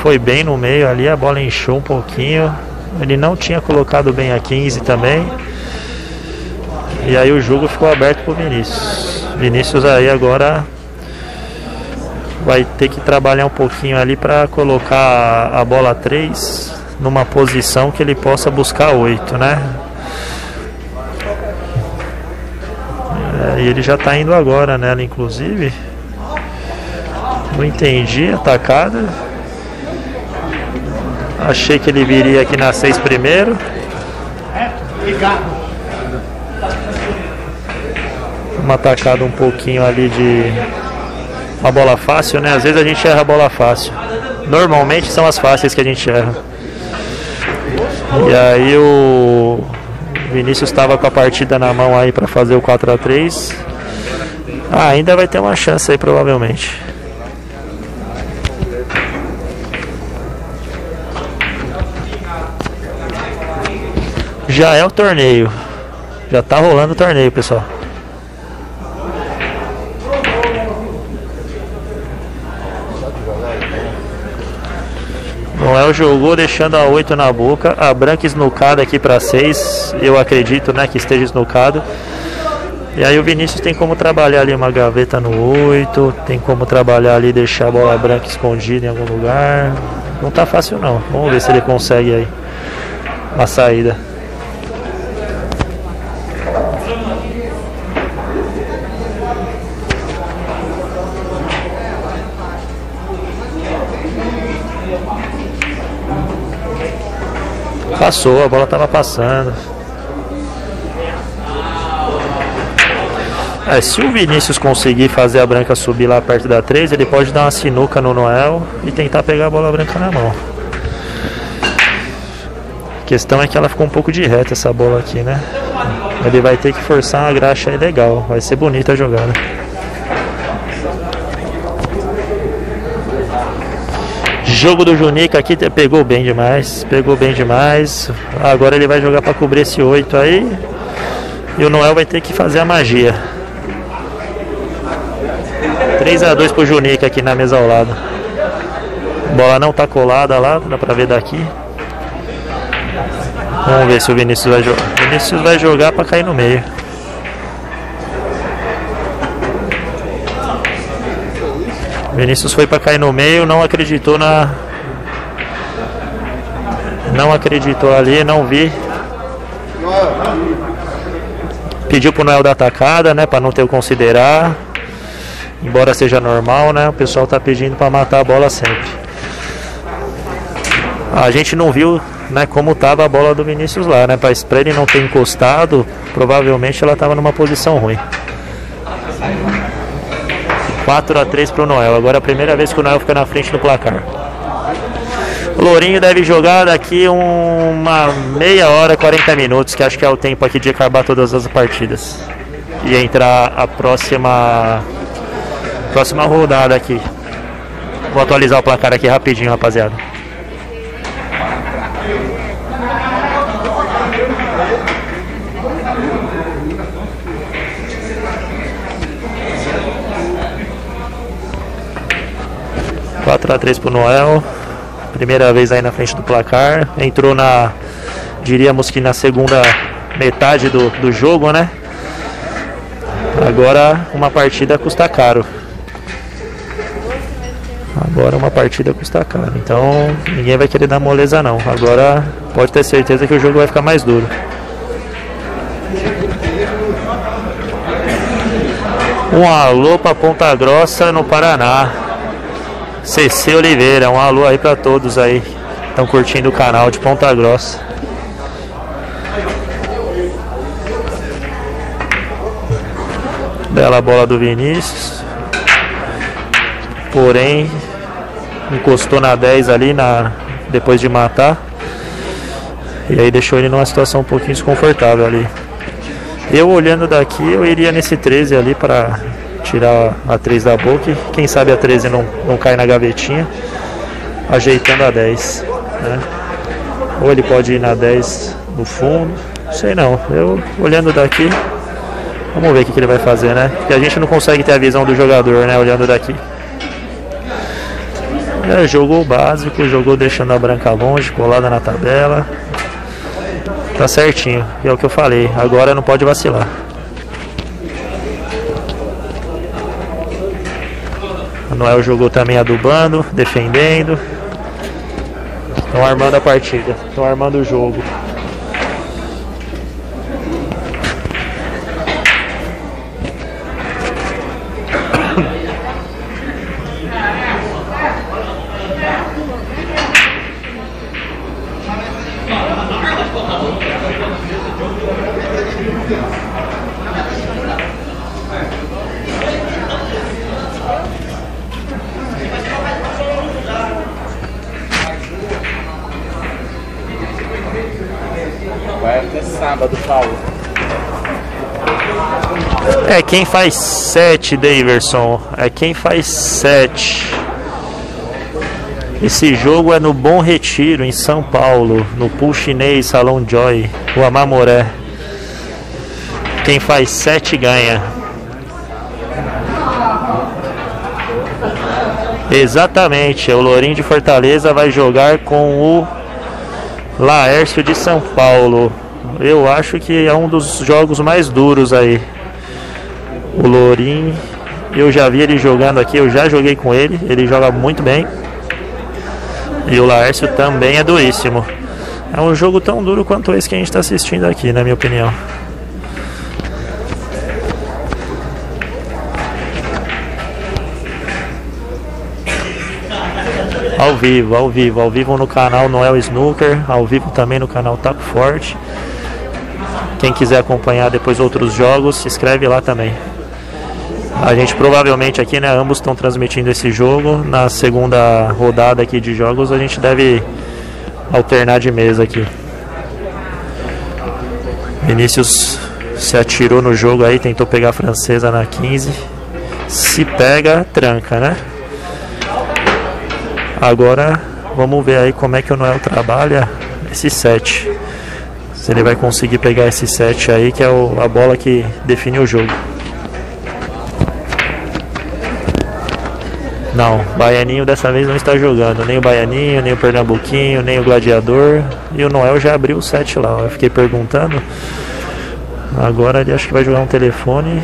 Foi bem no meio ali, a bola inchou um pouquinho. Ele não tinha colocado bem a 15 também. E aí o jogo ficou aberto pro Vinícius. Vinícius aí agora vai ter que trabalhar um pouquinho ali para colocar a bola 3 numa posição que ele possa buscar 8, né? É, e ele já tá indo agora nela, inclusive. Não entendi, atacada. Achei que ele viria aqui na 6 primeiro. Uma atacada um pouquinho ali de uma bola fácil, né? Às vezes a gente erra a bola fácil. Normalmente são as fáceis que a gente erra. E aí o Vinícius estava com a partida na mão aí para fazer o 4 a 3 ah, ainda vai ter uma chance aí provavelmente. Já é o torneio. Já tá rolando o torneio, pessoal. Noel jogou deixando a 8 na boca, a Branca esnucada aqui para 6, eu acredito né, que esteja esnucado. E aí o Vinícius tem como trabalhar ali uma gaveta no 8, tem como trabalhar ali deixar a bola branca escondida em algum lugar. Não tá fácil não. Vamos ver se ele consegue aí a saída. Passou, a bola estava passando. É, se o Vinícius conseguir fazer a branca subir lá perto da 3, ele pode dar uma sinuca no Noel e tentar pegar a bola branca na mão. A questão é que ela ficou um pouco de reta essa bola aqui, né? Ele vai ter que forçar uma graxa aí legal. Vai ser bonita a jogada. Jogo do Junica aqui pegou bem demais. Pegou bem demais. Agora ele vai jogar para cobrir esse 8 aí. E o Noel vai ter que fazer a magia. 3 a 2 pro Junica aqui na mesa ao lado. Bola não tá colada lá, dá pra ver daqui. Vamos ver se o Vinícius vai jogar. Vinícius vai jogar para cair no meio. Vinícius foi para cair no meio, não acreditou na. Não acreditou ali, não vi. Pediu pro Noel da atacada, né? Para não ter o considerar. Embora seja normal, né? O pessoal tá pedindo para matar a bola sempre. A gente não viu né, como tava a bola do Vinícius lá, né? Para ele não ter encostado, provavelmente ela tava numa posição ruim. 4 a 3 para o Noel. Agora é a primeira vez que o Noel fica na frente do placar. O Lourinho deve jogar daqui uma meia hora, 40 minutos, que acho que é o tempo aqui de acabar todas as partidas. E entrar a próxima próxima rodada aqui. Vou atualizar o placar aqui rapidinho, rapaziada. 4 a 3 pro Noel. Primeira vez aí na frente do placar. Entrou na. Diríamos que na segunda metade do, do jogo, né? Agora uma partida custa caro. Agora uma partida custa caro. Então ninguém vai querer dar moleza não. Agora pode ter certeza que o jogo vai ficar mais duro. Um alô para Ponta Grossa no Paraná. CC Oliveira, um alô aí para todos aí. Estão curtindo o canal de Ponta Grossa. Bela bola do Vinícius. Porém, encostou na 10 ali na depois de matar. E aí deixou ele numa situação um pouquinho desconfortável ali. Eu olhando daqui, eu iria nesse 13 ali para tirar a 3 da boca. Quem sabe a 13 não, não cai na gavetinha, ajeitando a 10. Né? Ou ele pode ir na 10 no fundo, sei não. Eu olhando daqui, vamos ver o que, que ele vai fazer, né? Porque a gente não consegue ter a visão do jogador, né? Olhando daqui. É, jogou básico, jogou deixando a branca longe, colada na tabela. Tá certinho, é o que eu falei. Agora não pode vacilar. Noel jogou também adubando, defendendo. Estão armando a partida, estão armando o jogo. Quem faz sete, Daverson. É quem faz sete. Esse jogo é no Bom Retiro, em São Paulo, no Pool Chinês Salão Joy, o Amamoré. Quem faz sete ganha. Exatamente, o Lourinho de Fortaleza vai jogar com o Laércio de São Paulo. Eu acho que é um dos jogos mais duros aí. O Lourinho, eu já vi ele jogando aqui, eu já joguei com ele, ele joga muito bem. E o Laércio também é duríssimo. É um jogo tão duro quanto esse que a gente está assistindo aqui, na minha opinião. Ao vivo, ao vivo, ao vivo no canal Noel Snooker, ao vivo também no canal Taco Forte. Quem quiser acompanhar depois outros jogos, se inscreve lá também. A gente provavelmente aqui, né, ambos estão transmitindo esse jogo. Na segunda rodada aqui de jogos, a gente deve alternar de mesa aqui. Vinícius se atirou no jogo aí, tentou pegar a francesa na 15. Se pega, tranca, né? Agora vamos ver aí como é que o Noel trabalha esse set. Se ele vai conseguir pegar esse set aí, que é o, a bola que define o jogo. Não, Baianinho dessa vez não está jogando. Nem o Baianinho, nem o Pernambuquinho, nem o Gladiador. E o Noel já abriu o set lá. Eu fiquei perguntando. Agora ele acho que vai jogar um telefone.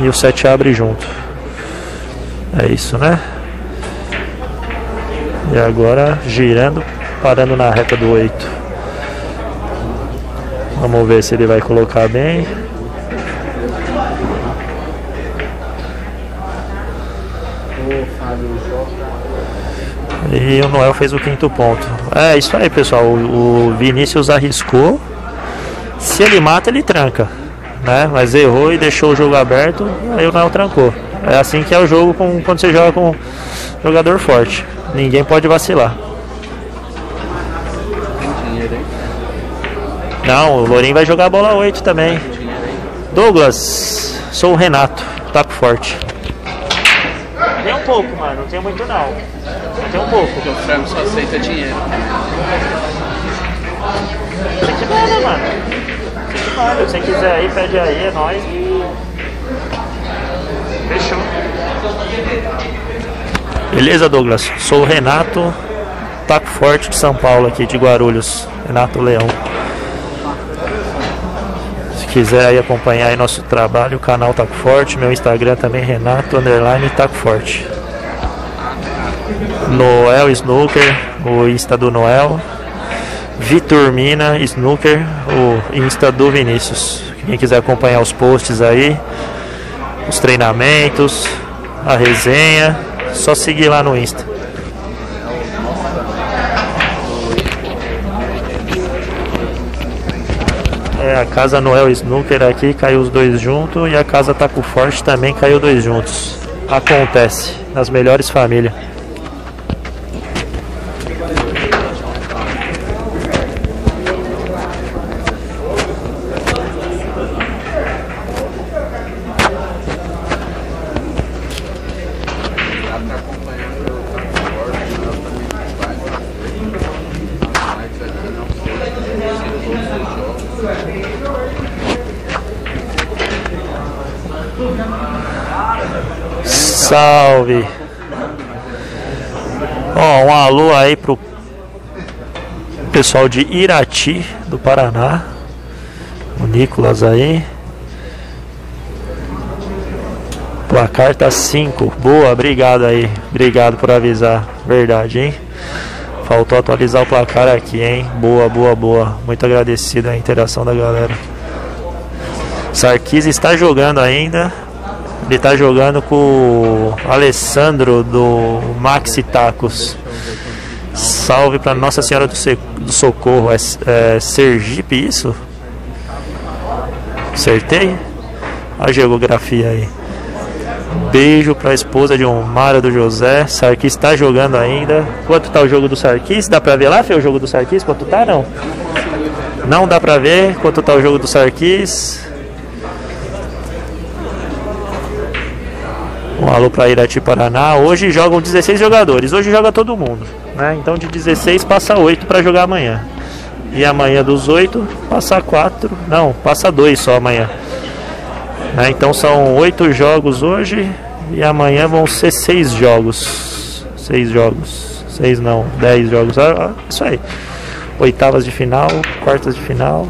E o set abre junto. É isso, né? E agora girando, parando na reta do 8. Vamos ver se ele vai colocar bem. E o Noel fez o quinto ponto. É isso aí, pessoal. O, o Vinícius arriscou. Se ele mata, ele tranca. Né? Mas errou e deixou o jogo aberto. Aí o Noel trancou. É assim que é o jogo com, quando você joga com um jogador forte. Ninguém pode vacilar. Não, o Lourinho vai jogar a bola 8 também. Douglas, sou o Renato, taco forte. Tem um pouco, mano, não tem muito não. Tem um pouco. Porque o frango só aceita dinheiro. Você que manda, mano. Você que manda. Se você quiser aí, pede aí, é nóis. Fechou. Beleza, Douglas? Sou o Renato, taco forte de São Paulo aqui, de Guarulhos. Renato Leão. Se quiser aí acompanhar aí nosso trabalho, o canal Taco Forte, meu Instagram também, Renato Underline Taco Forte. Noel Snooker, o Insta do Noel. Vitor Mina Snooker, o Insta do Vinícius. Quem quiser acompanhar os posts aí, os treinamentos, a resenha, só seguir lá no Insta. É, a casa Noel Snooker aqui caiu os dois juntos e a casa Taco Forte também caiu dois juntos. Acontece nas melhores famílias. Ó, um alô aí pro pessoal de Irati, do Paraná. O Nicolas aí. Placar tá 5. Boa, obrigado aí. Obrigado por avisar. Verdade, hein? Faltou atualizar o placar aqui, hein? Boa, boa, boa. Muito agradecido a interação da galera. Sarkis está jogando ainda. Ele está jogando com o Alessandro do Maxi Tacos. Salve para Nossa Senhora do, Se do Socorro. É, é, Sergipe isso? Acertei? A geografia aí. Beijo para a esposa de Omara do José. Sarkis está jogando ainda. Quanto tá o jogo do Sarkis? Dá para ver lá, Fê, o jogo do Sarkis? Quanto tá? Não. Não dá para ver quanto tá o jogo do Sarkis. Alô para Irati Paraná. Hoje jogam 16 jogadores. Hoje joga todo mundo. Né? Então de 16 passa 8 para jogar amanhã. E amanhã dos 8 passa 4. Não, passa 2 só amanhã. Né? Então são 8 jogos hoje. E amanhã vão ser 6 jogos. 6 jogos. 6 não, 10 jogos. Ah, ah, isso aí. Oitavas de final, quartas de final.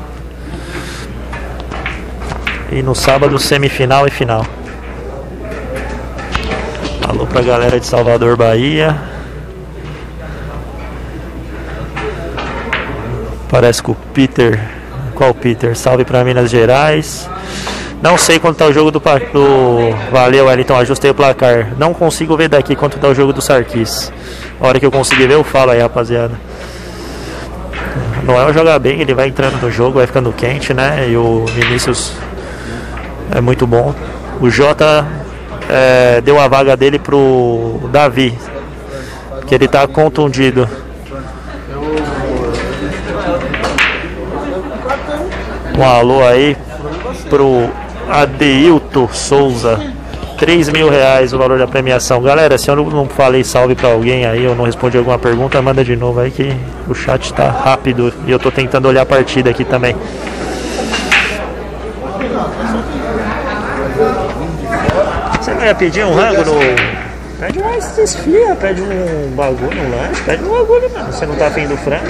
E no sábado semifinal e final. Alô pra galera de Salvador, Bahia. Parece que o Peter. Qual Peter? Salve pra Minas Gerais. Não sei quanto tá o jogo do, do Valeu, Wellington. Ajustei o placar. Não consigo ver daqui quanto tá o jogo do Sarkis. A hora que eu conseguir ver, eu falo aí, rapaziada. Noel joga bem, ele vai entrando no jogo, vai ficando quente, né? E o Vinícius é muito bom. O Jota é, deu a vaga dele pro Davi, que ele tá contundido. Um alô aí pro Adeilto Souza. 3 mil reais o valor da premiação. Galera, se eu não falei salve pra alguém aí, ou não respondi alguma pergunta, manda de novo aí que o chat tá rápido e eu tô tentando olhar a partida aqui também. Você não ia pedir um rango no. Pede uma esfria, pede um bagulho, um lanche, pede um bagulho, mano. Você não tá afim do frango?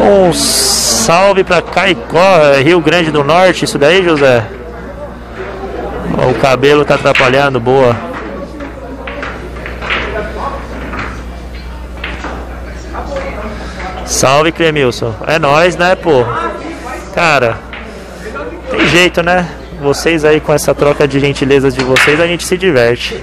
Um salve pra Caicó, Rio Grande do Norte, isso daí, José? O cabelo tá atrapalhando, boa. Salve, Clemilson. É nós, né, pô? Cara, tem jeito, né? Vocês aí com essa troca de gentilezas de vocês, a gente se diverte.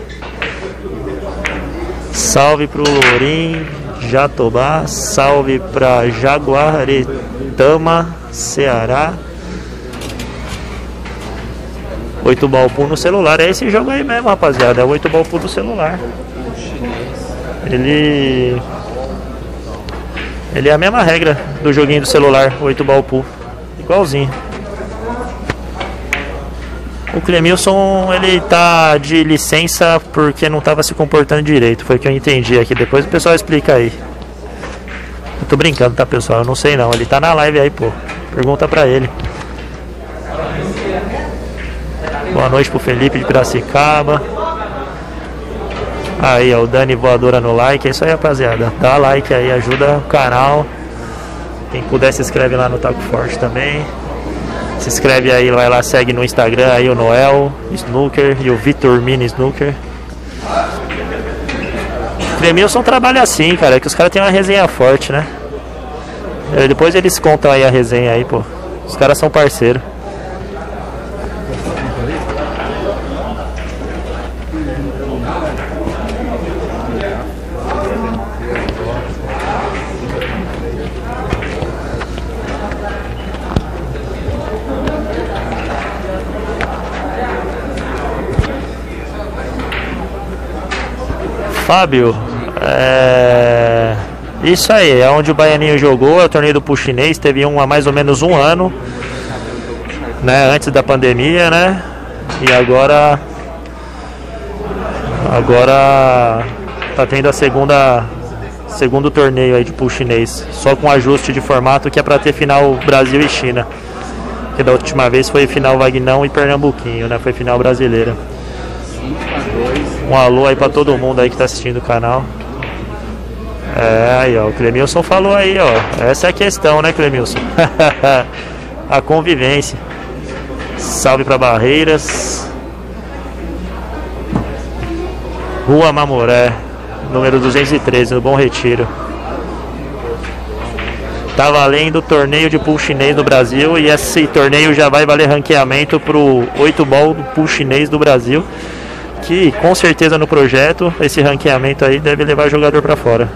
Salve pro Lourim, Jatobá. Salve pra Jaguaretama, Ceará. Oito Balpu no celular. É esse jogo aí mesmo, rapaziada. É oito Balpu no celular. Ele. Ele é a mesma regra do joguinho do celular, oito Balpu. Igualzinho. O Clemilson, ele tá de licença porque não tava se comportando direito. Foi o que eu entendi aqui. Depois o pessoal explica aí. Eu tô brincando, tá, pessoal? Eu não sei não. Ele tá na live aí, pô. Pergunta pra ele. Boa noite pro Felipe de Piracicaba. Aí, ó, o Dani voadora no like. É isso aí, rapaziada. Dá like aí, ajuda o canal. Quem puder se inscreve lá no Taco Forte também. Se inscreve aí, vai lá, segue no Instagram aí o Noel Snooker e o Vitor Mini Snooker. Cremilson trabalha assim, cara, que os caras têm uma resenha forte, né? Depois eles contam aí a resenha aí, pô. Os caras são parceiros. Fábio, é... isso aí, é onde o Baianinho jogou, é o torneio do Puxinês, teve um há mais ou menos um ano, né, antes da pandemia, né, e agora, agora tá tendo a segunda, segundo torneio aí de Puxinês, só com ajuste de formato que é para ter final Brasil e China, que da última vez foi final Vagnão e Pernambuquinho, né, foi final brasileira. 5 a 2 Um alô aí pra todo mundo aí que tá assistindo o canal. É, aí ó, o Clemilson falou aí, ó. Essa é a questão, né, Clemilson? (laughs) a convivência. Salve pra Barreiras. Rua Mamoré, número 213, no Bom Retiro. Tá valendo o torneio de pool chinês do Brasil e esse torneio já vai valer ranqueamento pro 8 ball do pool chinês do Brasil. Que com certeza no projeto esse ranqueamento aí deve levar jogador para fora.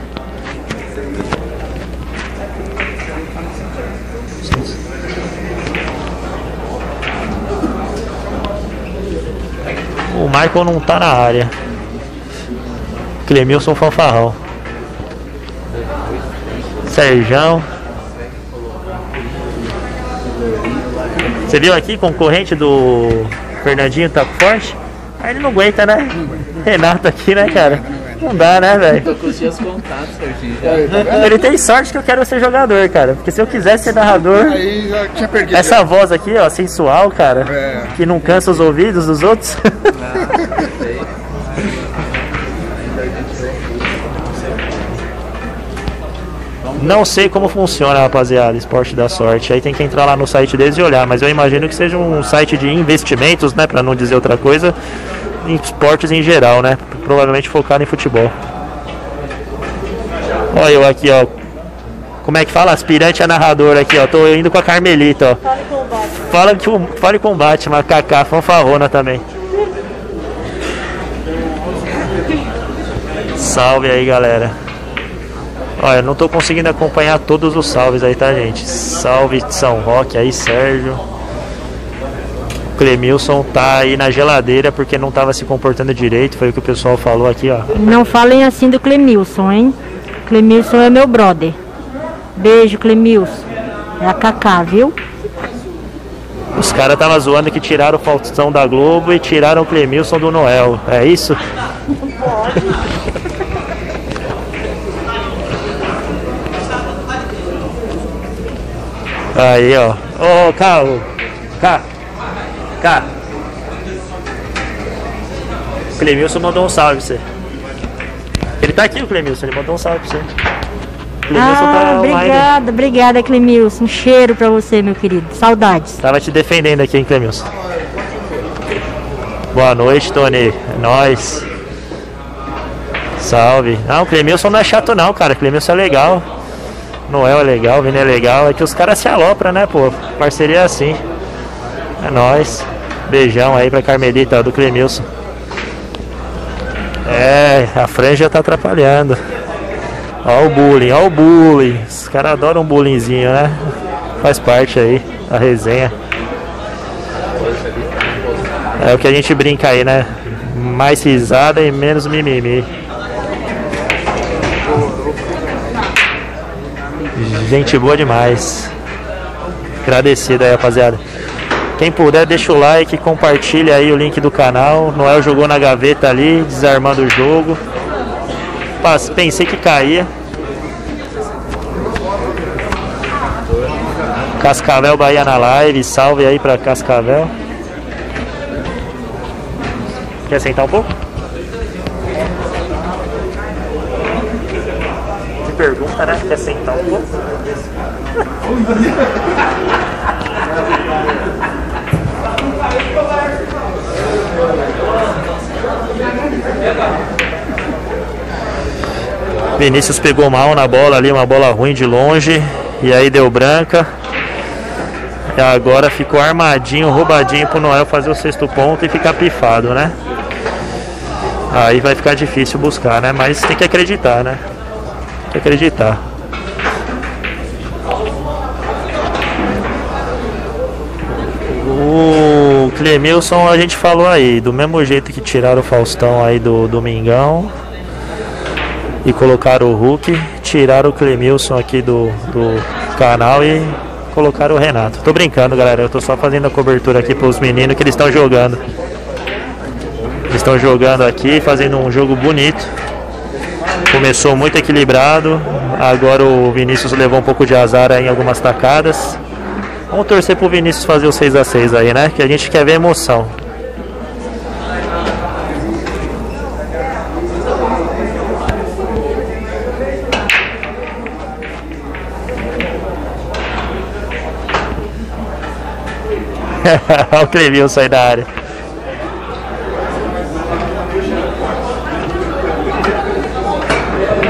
O Michael não tá na área. Clemilson Fanfarrão. Serjão. Você viu aqui, concorrente do Fernandinho tá forte? Aí ele não aguenta, né? Renato aqui, né, cara? Não dá, né, velho? Tô com os seus contatos, Serginho. já. Ele tem sorte que eu quero ser jogador, cara. Porque se eu quisesse ser narrador, Aí já tinha perdido. essa voz aqui, ó, sensual, cara, É. que não cansa os ouvidos dos outros. (laughs) Não sei como funciona, rapaziada, Esporte da Sorte. Aí tem que entrar lá no site deles e olhar, mas eu imagino que seja um site de investimentos, né, Pra não dizer outra coisa, em esportes em geral, né? Provavelmente focado em futebol. Olha eu aqui, ó. Como é que fala? Aspirante a narrador aqui, ó. Tô indo com a Carmelita, ó. Fala que o fale combate, mas Kaká fanfarrona também. Salve aí, galera. Olha, não tô conseguindo acompanhar todos os salves aí, tá, gente? Salve de São Roque aí, Sérgio. Clemilson tá aí na geladeira porque não tava se comportando direito, foi o que o pessoal falou aqui, ó. Não falem assim do Clemilson, hein? Clemilson é meu brother. Beijo, Clemilson. É a Cacá, viu? Os caras tava zoando que tiraram o Faustão da Globo e tiraram o Clemilson do Noel. É isso? (laughs) Aí, ó. Ô, Cá, ô. Cá. Cá. O Clemilson mandou um salve pra você. Ele tá aqui, o Clemilson. Ele mandou um salve pra você. Clemilson Ah, tá obrigada, obrigada, Clemilson. Um cheiro pra você, meu querido. Saudades. Tava te defendendo aqui, hein, Clemilson? Boa noite, Tony. É nóis. Salve. Não, o Clemilson não é chato não, cara. O Clemilson é legal. Noel é legal, Vini é legal. É que os caras se alopram, né, pô? Parceria é assim. É nóis. Beijão aí pra Carmelita do Clemilson. É, a franja tá atrapalhando. Ó o bullying, ó o bullying. Os caras adoram um bullyingzinho, né? Faz parte aí da resenha. É o que a gente brinca aí, né? Mais risada e menos mimimi. Gente boa demais. Agradecido aí, rapaziada. Quem puder, deixa o like, compartilha aí o link do canal. Noel jogou na gaveta ali, desarmando o jogo. Pensei que caía. Cascavel Bahia na live, salve aí pra Cascavel. Quer sentar um pouco? Pergunta, né? Quer sentar um pouco? Vinícius pegou mal na bola ali, uma bola ruim de longe. E aí deu branca. E agora ficou armadinho, roubadinho pro Noel fazer o sexto ponto e ficar pifado, né? Aí vai ficar difícil buscar, né? Mas tem que acreditar, né? Que acreditar. O Clemilson a gente falou aí, do mesmo jeito que tiraram o Faustão aí do Domingão e colocaram o Hulk, tiraram o Clemilson aqui do, do canal e colocaram o Renato. Tô brincando, galera, eu tô só fazendo a cobertura aqui pros meninos que eles estão jogando. Estão jogando aqui, fazendo um jogo bonito começou muito equilibrado, agora o Vinícius levou um pouco de azar aí em algumas tacadas. Vamos torcer pro Vinícius fazer o 6 a 6 aí, né? Que a gente quer ver emoção. (laughs) Olha o Clevinho sair da área.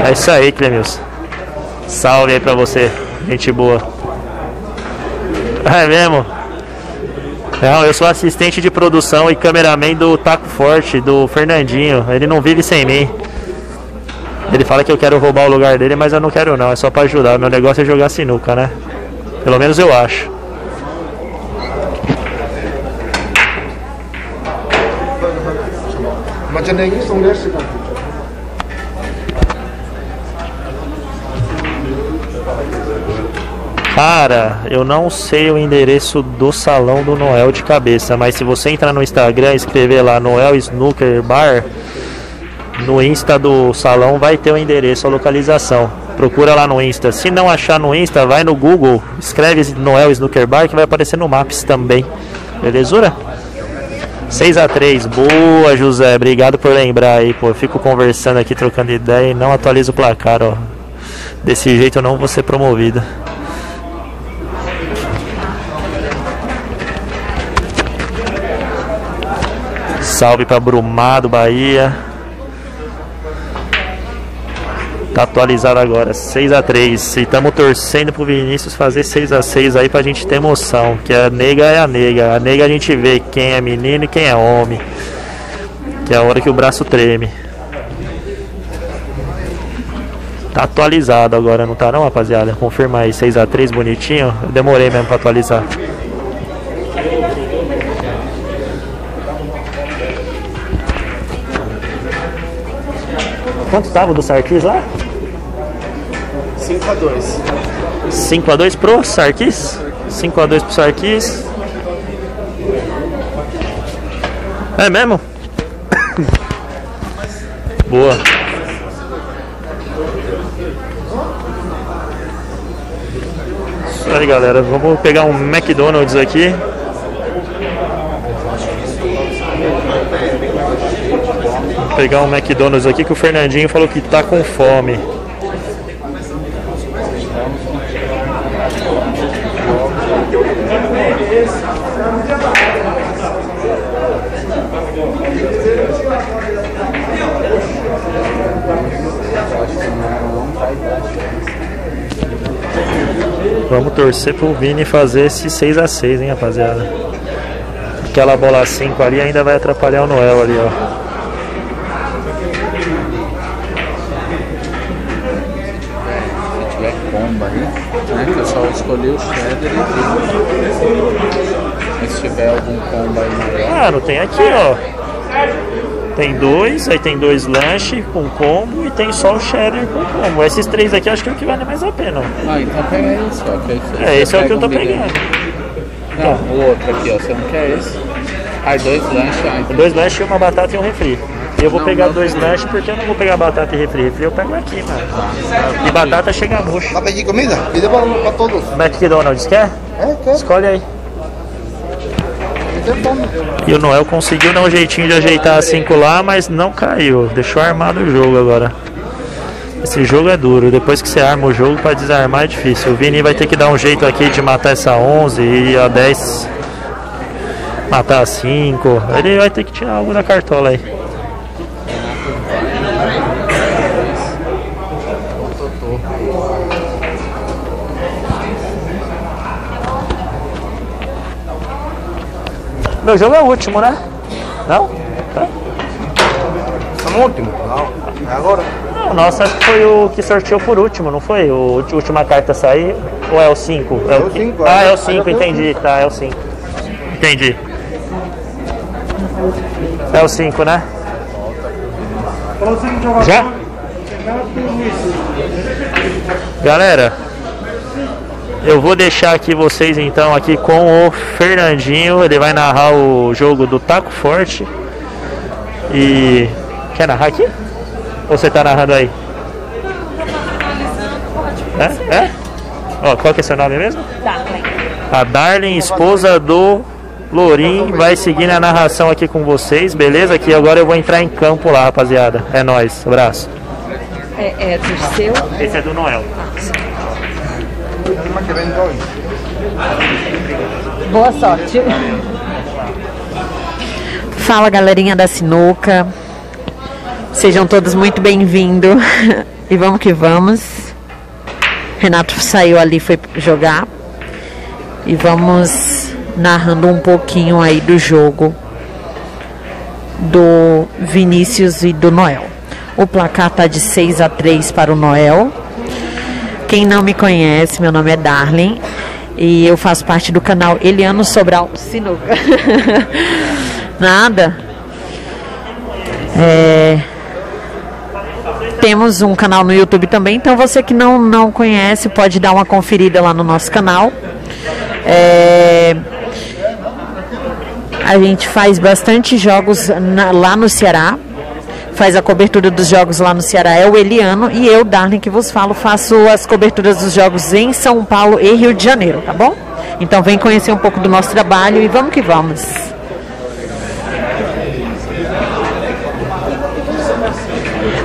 É isso aí, Clemilson. Salve aí pra você, gente boa. É mesmo? Não, eu sou assistente de produção e cameraman do Taco Forte, do Fernandinho. Ele não vive sem mim. Ele fala que eu quero roubar o lugar dele, mas eu não quero não, é só pra ajudar. Meu negócio é jogar sinuca, né? Pelo menos eu acho. Mas é nem isso, não Cara, eu não sei o endereço do salão do Noel de cabeça, mas se você entrar no Instagram e escrever lá Noel Snooker Bar, no Insta do salão vai ter o endereço, a localização. Procura lá no Insta. Se não achar no Insta, vai no Google, escreve Noel Snooker Bar que vai aparecer no Maps também. Belezura? 6 a 3 boa José, obrigado por lembrar aí, pô. Eu fico conversando aqui, trocando ideia e não atualizo o placar, ó. Desse jeito eu não vou ser promovido. Salve para Brumado, Bahia. Tá atualizado agora, 6 a 3 E estamos torcendo pro Vinícius fazer 6 a 6 aí pra gente ter emoção. Que a nega é a nega. A nega a gente vê quem é menino e quem é homem. Que é a hora que o braço treme. Tá atualizado agora, não tá não, rapaziada? Confirma aí, 6 a 3 bonitinho. Eu demorei mesmo pra atualizar. Quanto tava do Sarkis lá? 5 a 2 5x2 pro Sarkis? 5x2 pro Sarkis. É mesmo? (coughs) Boa. Isso aí, galera. Vamos pegar um McDonald's aqui. Pegar um McDonald's aqui que o Fernandinho falou que tá com fome. Vamos torcer pro Vini fazer esse 6x6, hein, rapaziada. Aquela bola 5 ali ainda vai atrapalhar o Noel ali, ó. Se tiver comba aí, né? Que eu só escolhi o cheddar e. Mas se tiver algum combo aí maior. Ah, não tem aqui, ó. Tem dois, aí tem dois lanches com combo e tem só o cheddar com combo. Esses três aqui eu acho que é o que vale mais a pena. Ah, então pega esse, ó. Que esse, É, esse é o que eu tô um pegando. Não, o outro aqui, ó. Você não quer esse? Aí dois lanches, ah, então Dois lanches, uma batata e um refri. E eu vou Não, pegar não dois lanches porque eu não vou pegar batata e refri. Refri eu pego aqui, mano. E batata chega murcho. Vai pedir comida? Pide para, para todos. McDonald's quer? É, quer? Escolhe aí. Fome. E o Noel conseguiu dar um jeitinho de ajeitar a 5 lá, mas não caiu. Deixou armado o jogo agora. Esse jogo é duro. Depois que você arma o jogo, para desarmar é difícil. O Vini vai ter que dar um jeito aqui de matar essa 11 e a 10 matar a 5. Ele vai ter que tirar algo da cartola aí. Meu jogo é o último, né? Não? Tá. No último? Não. É agora. Não, nossa, acho que foi o que sorteou por último, não foi? O a última carta a sair? Ou é o 5? É o cinco, Ah, é. é o 5, entendi. Tá, é o 5. Entendi. É o 5, né? Já? Galera, eu vou deixar aqui vocês então aqui com o Fernandinho, ele vai narrar o jogo do Taco Forte. E quer narrar aqui? Ou você tá narrando aí? É? É? Ó, qual que é seu nome mesmo? A Darlene, esposa do Lorim, vai seguir na narração aqui com vocês, beleza? Que agora eu vou entrar em campo lá, rapaziada. É nóis, abraço. É, é do seu? Esse é do Noel. Última que vem dois. Boa sorte. Fala galerinha da Sinuca. Sejam todos muito bem-vindos. E vamos que vamos. Renato saiu ali, foi jogar. E vamos narrando um pouquinho aí do jogo do Vinícius e do Noel. O placar tá de 6 a 3 para o Noel. Quem não me conhece, meu nome é Darlene e eu faço parte do canal Eliano Sobral Sinuca. (laughs) Nada. É, temos um canal no YouTube também, então você que não, não conhece pode dar uma conferida lá no nosso canal. É, a gente faz bastante jogos na, lá no Ceará. Faz a cobertura dos jogos lá no Ceará é o Eliano e eu, Darlene, que vos falo, faço as coberturas dos jogos em São Paulo e Rio de Janeiro, tá bom? Então vem conhecer um pouco do nosso trabalho e vamos que vamos.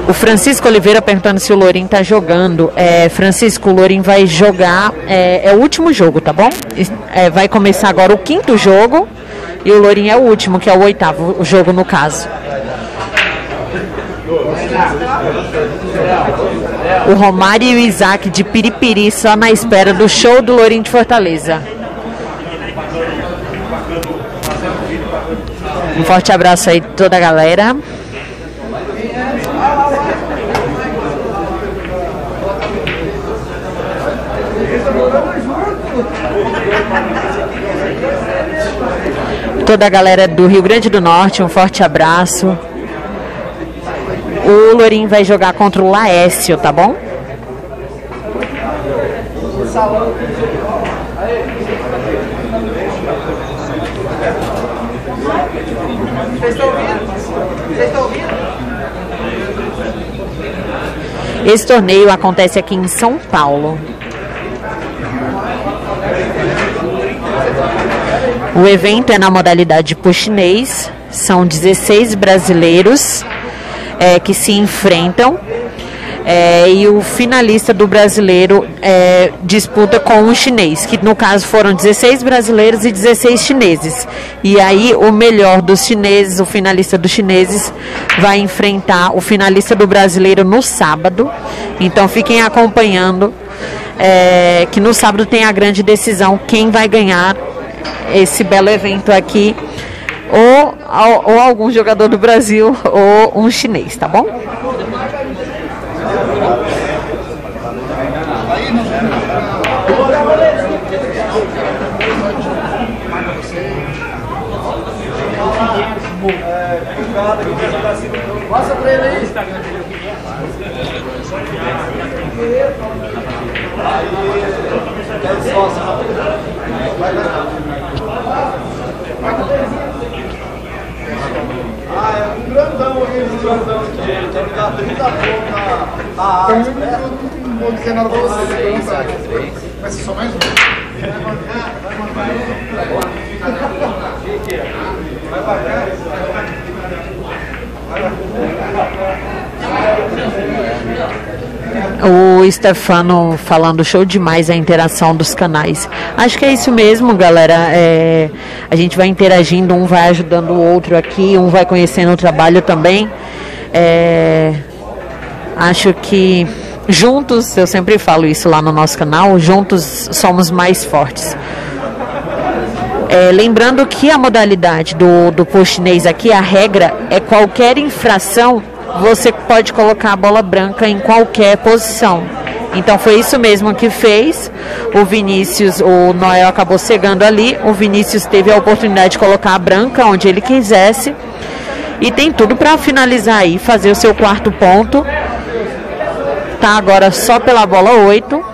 O Francisco Oliveira perguntando se o Lourinho tá jogando. É, Francisco, o Lourinho vai jogar. É, é, o último jogo, tá bom? É, vai começar agora o quinto jogo. E o Lourinho é o último, que é o oitavo jogo no caso. O Romário e o Isaac de Piripiri só na espera do show do Lourinho de Fortaleza. Um forte abraço aí toda a galera. Toda a galera do Rio Grande do Norte, um forte abraço. O Lourinho vai jogar contra o Laécio, tá bom? Vocês estão ouvindo? Vocês estão ouvindo? Esse torneio acontece aqui em São Paulo. O evento é na modalidade puxinês. São 16 brasileiros é, que se enfrentam. É, e o finalista do brasileiro é, disputa com o chinês, que no caso foram 16 brasileiros e 16 chineses. E aí o melhor dos chineses, o finalista dos chineses, vai enfrentar o finalista do brasileiro no sábado. Então fiquem acompanhando, é, que no sábado tem a grande decisão quem vai ganhar esse belo evento aqui. Ou, ou, algum jogador do Brasil ou um chinês, tá bom? Passa pra ele aí. Ah, é um grandão aí, um grandão aqui. Tem que dar 30 pontos na, na área. Não vou dizer nada pra você. Vai ser só mais um. Vai pagar? O Stefano falando show demais a interação dos canais. Acho que é isso mesmo, galera. É, a gente vai interagindo, um vai ajudando o outro aqui, um vai conhecendo o trabalho também. É, acho que juntos, eu sempre falo isso lá no nosso canal, juntos somos mais fortes. É, lembrando que a modalidade do, do postinês aqui, a regra é qualquer infração, você pode colocar a bola branca em qualquer posição. Então foi isso mesmo que fez. O Vinícius, o Noel acabou cegando ali. O Vinícius teve a oportunidade de colocar a branca onde ele quisesse. E tem tudo para finalizar aí, fazer o seu quarto ponto. Tá agora só pela bola 8.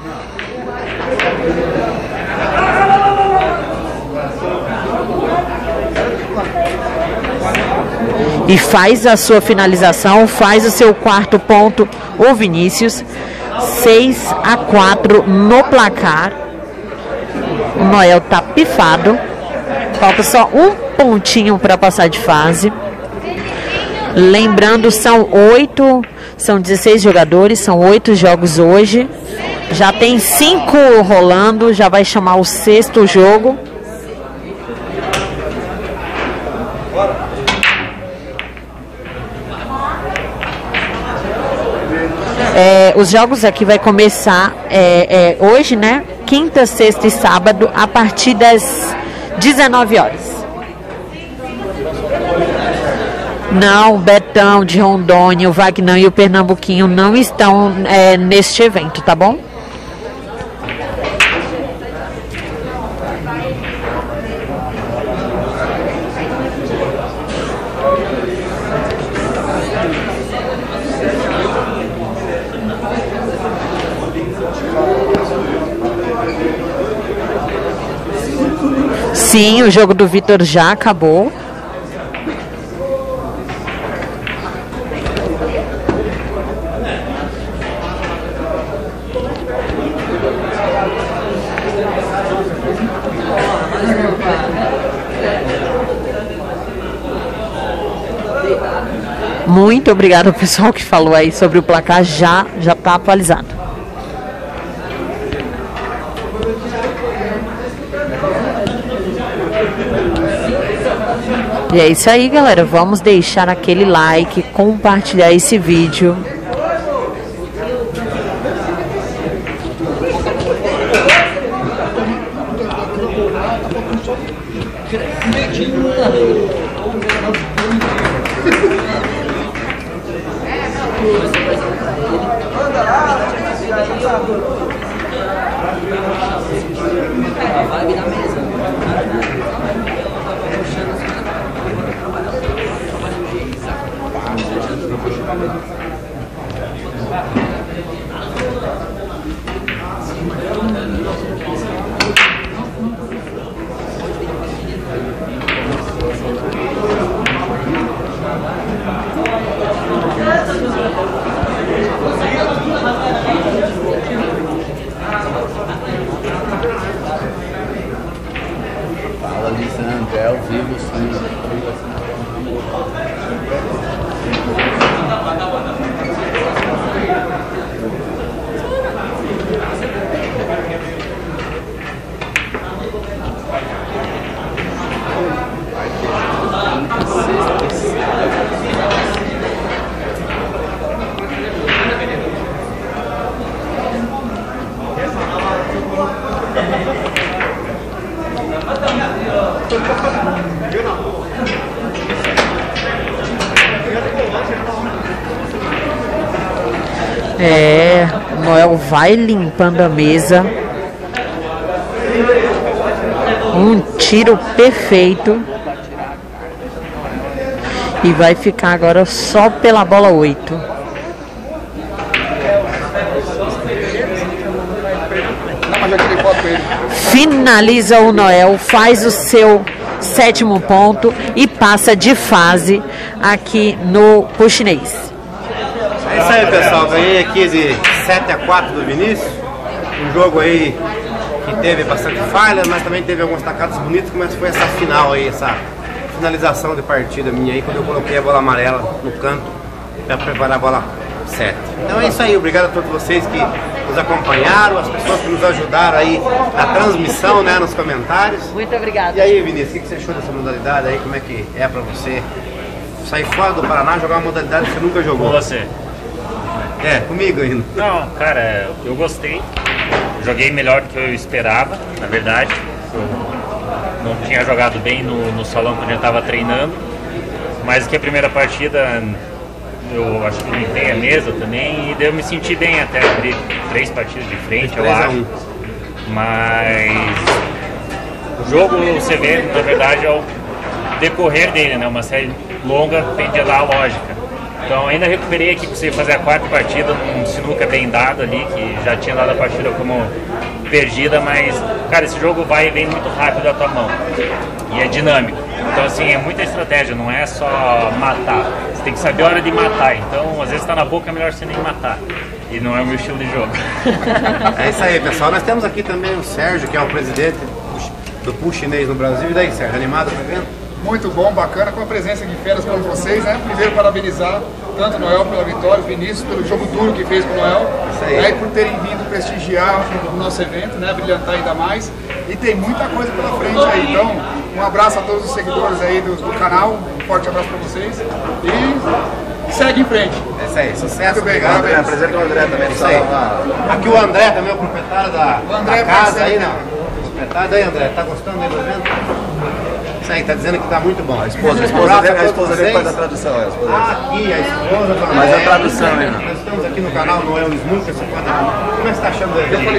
E faz a sua finalização, faz o seu quarto ponto, o Vinícius. 6 a 4 no placar. O Noel tá pifado. Falta só um pontinho para passar de fase. Lembrando, são oito, são 16 jogadores, são oito jogos hoje. Já tem cinco rolando, já vai chamar o sexto jogo. É, os jogos aqui vai começar é, é, hoje, né? Quinta, sexta e sábado, a partir das 19 horas. Não, Betão de Rondônia, o Vagnão e o Pernambuquinho não estão é, neste evento, tá bom? Sim, o jogo do Vitor já acabou. Muito obrigado ao pessoal que falou aí sobre o placar, já já está atualizado. É isso aí, galera. Vamos deixar aquele like, compartilhar esse vídeo. Fala, Lisandro, é ao vivo sim. É, Noel vai limpando a mesa. Um tiro perfeito. E vai ficar agora só pela bola 8. Finaliza o Noel, faz o seu sétimo ponto e passa de fase aqui no Puxinês. É isso aí, pessoal. Ganhei aqui de 7 a 4 do Vinícius. Um jogo aí que teve bastante falha, mas também teve alguns tacadas bonitos, como foi essa final aí, essa finalização de partida minha aí, quando eu coloquei a bola amarela no canto para preparar a bola 7. Então é isso aí, obrigado a todos vocês que nos acompanharam, as pessoas que nos ajudaram aí na transmissão, né, nos comentários. Muito obrigada. E aí, Vinícius, o que você achou dessa modalidade aí? Como é que é pra você sair fora do Paraná jogar uma modalidade que você nunca jogou? Com você. É, comigo ainda. Não, cara, eu gostei. Joguei melhor do que eu esperava, na verdade. Eu não tinha jogado bem no, no salão quando eu estava treinando. Mas que a primeira partida eu acho que limpei a mesa também e daí eu me senti bem até abrir três partidas de frente, eu 3 a acho. 1. Mas o jogo você vê, na verdade, é o decorrer dele, né? Uma série longa tem de dar a lógica. Então ainda recuperei aqui, consegui fazer a quarta partida num sinuca bem dado ali, que já tinha dado a partida como perdida, mas cara, esse jogo vai e vem muito rápido da tua mão. E é dinâmico. Então assim, é muita estratégia, não é só matar. Você tem que saber a hora de matar. Então, às vezes tá na boca, é melhor você nem matar. E não é o meu estilo de jogo. (laughs) É isso aí, pessoal. Nós temos aqui também o Sérgio, que é o presidente do Push Chinês no Brasil. E daí, Sérgio, animado pro evento? Muito bom, bacana, com a presença de férias com vocês, né? Primeiro, parabenizar tanto o Noel pela vitória, o Vinícius pelo jogo duro que fez com o Noel, né? e por terem vindo prestigiar o nosso evento, né? Brilhantar ainda mais. E tem muita coisa pela frente aí. Então, um abraço a todos os seguidores aí do, do canal, um forte abraço para vocês. E segue em frente. É isso aí, sucesso, bem, obrigado. parabéns. Apresenta o André também. Isso aí. Aqui o André também, o proprietário da, André da casa Marcelo. aí, né? Proprietário aí, André. Tá gostando aí do evento? Isso aí, tá dizendo que tá muito bom. A esposa, a esposa dele, a esposa dele faz a tradução. é, A esposa. Aqui, a esposa do André. Mas a tradução aí, né? Nós estamos aqui no canal Noel você pode... Como é que você tá achando o evento?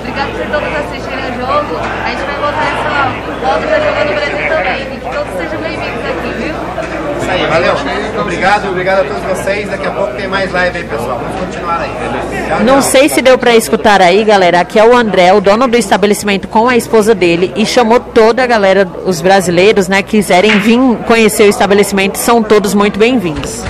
Obrigado por todos assistirem o jogo. A gente vai voltar essa volta pra jogar no Brasil também. E que todos sejam bem-vindos aqui? Isso aí, valeu. Obrigado, obrigado a todos vocês. Daqui a pouco tem mais live aí, pessoal. Vamos continuar aí. Tchau, Não tchau. sei se deu para escutar aí, galera. Aqui é o André, o dono do estabelecimento, com a esposa dele e chamou toda a galera, os brasileiros, né, quiserem vir conhecer o estabelecimento, são todos muito bem-vindos.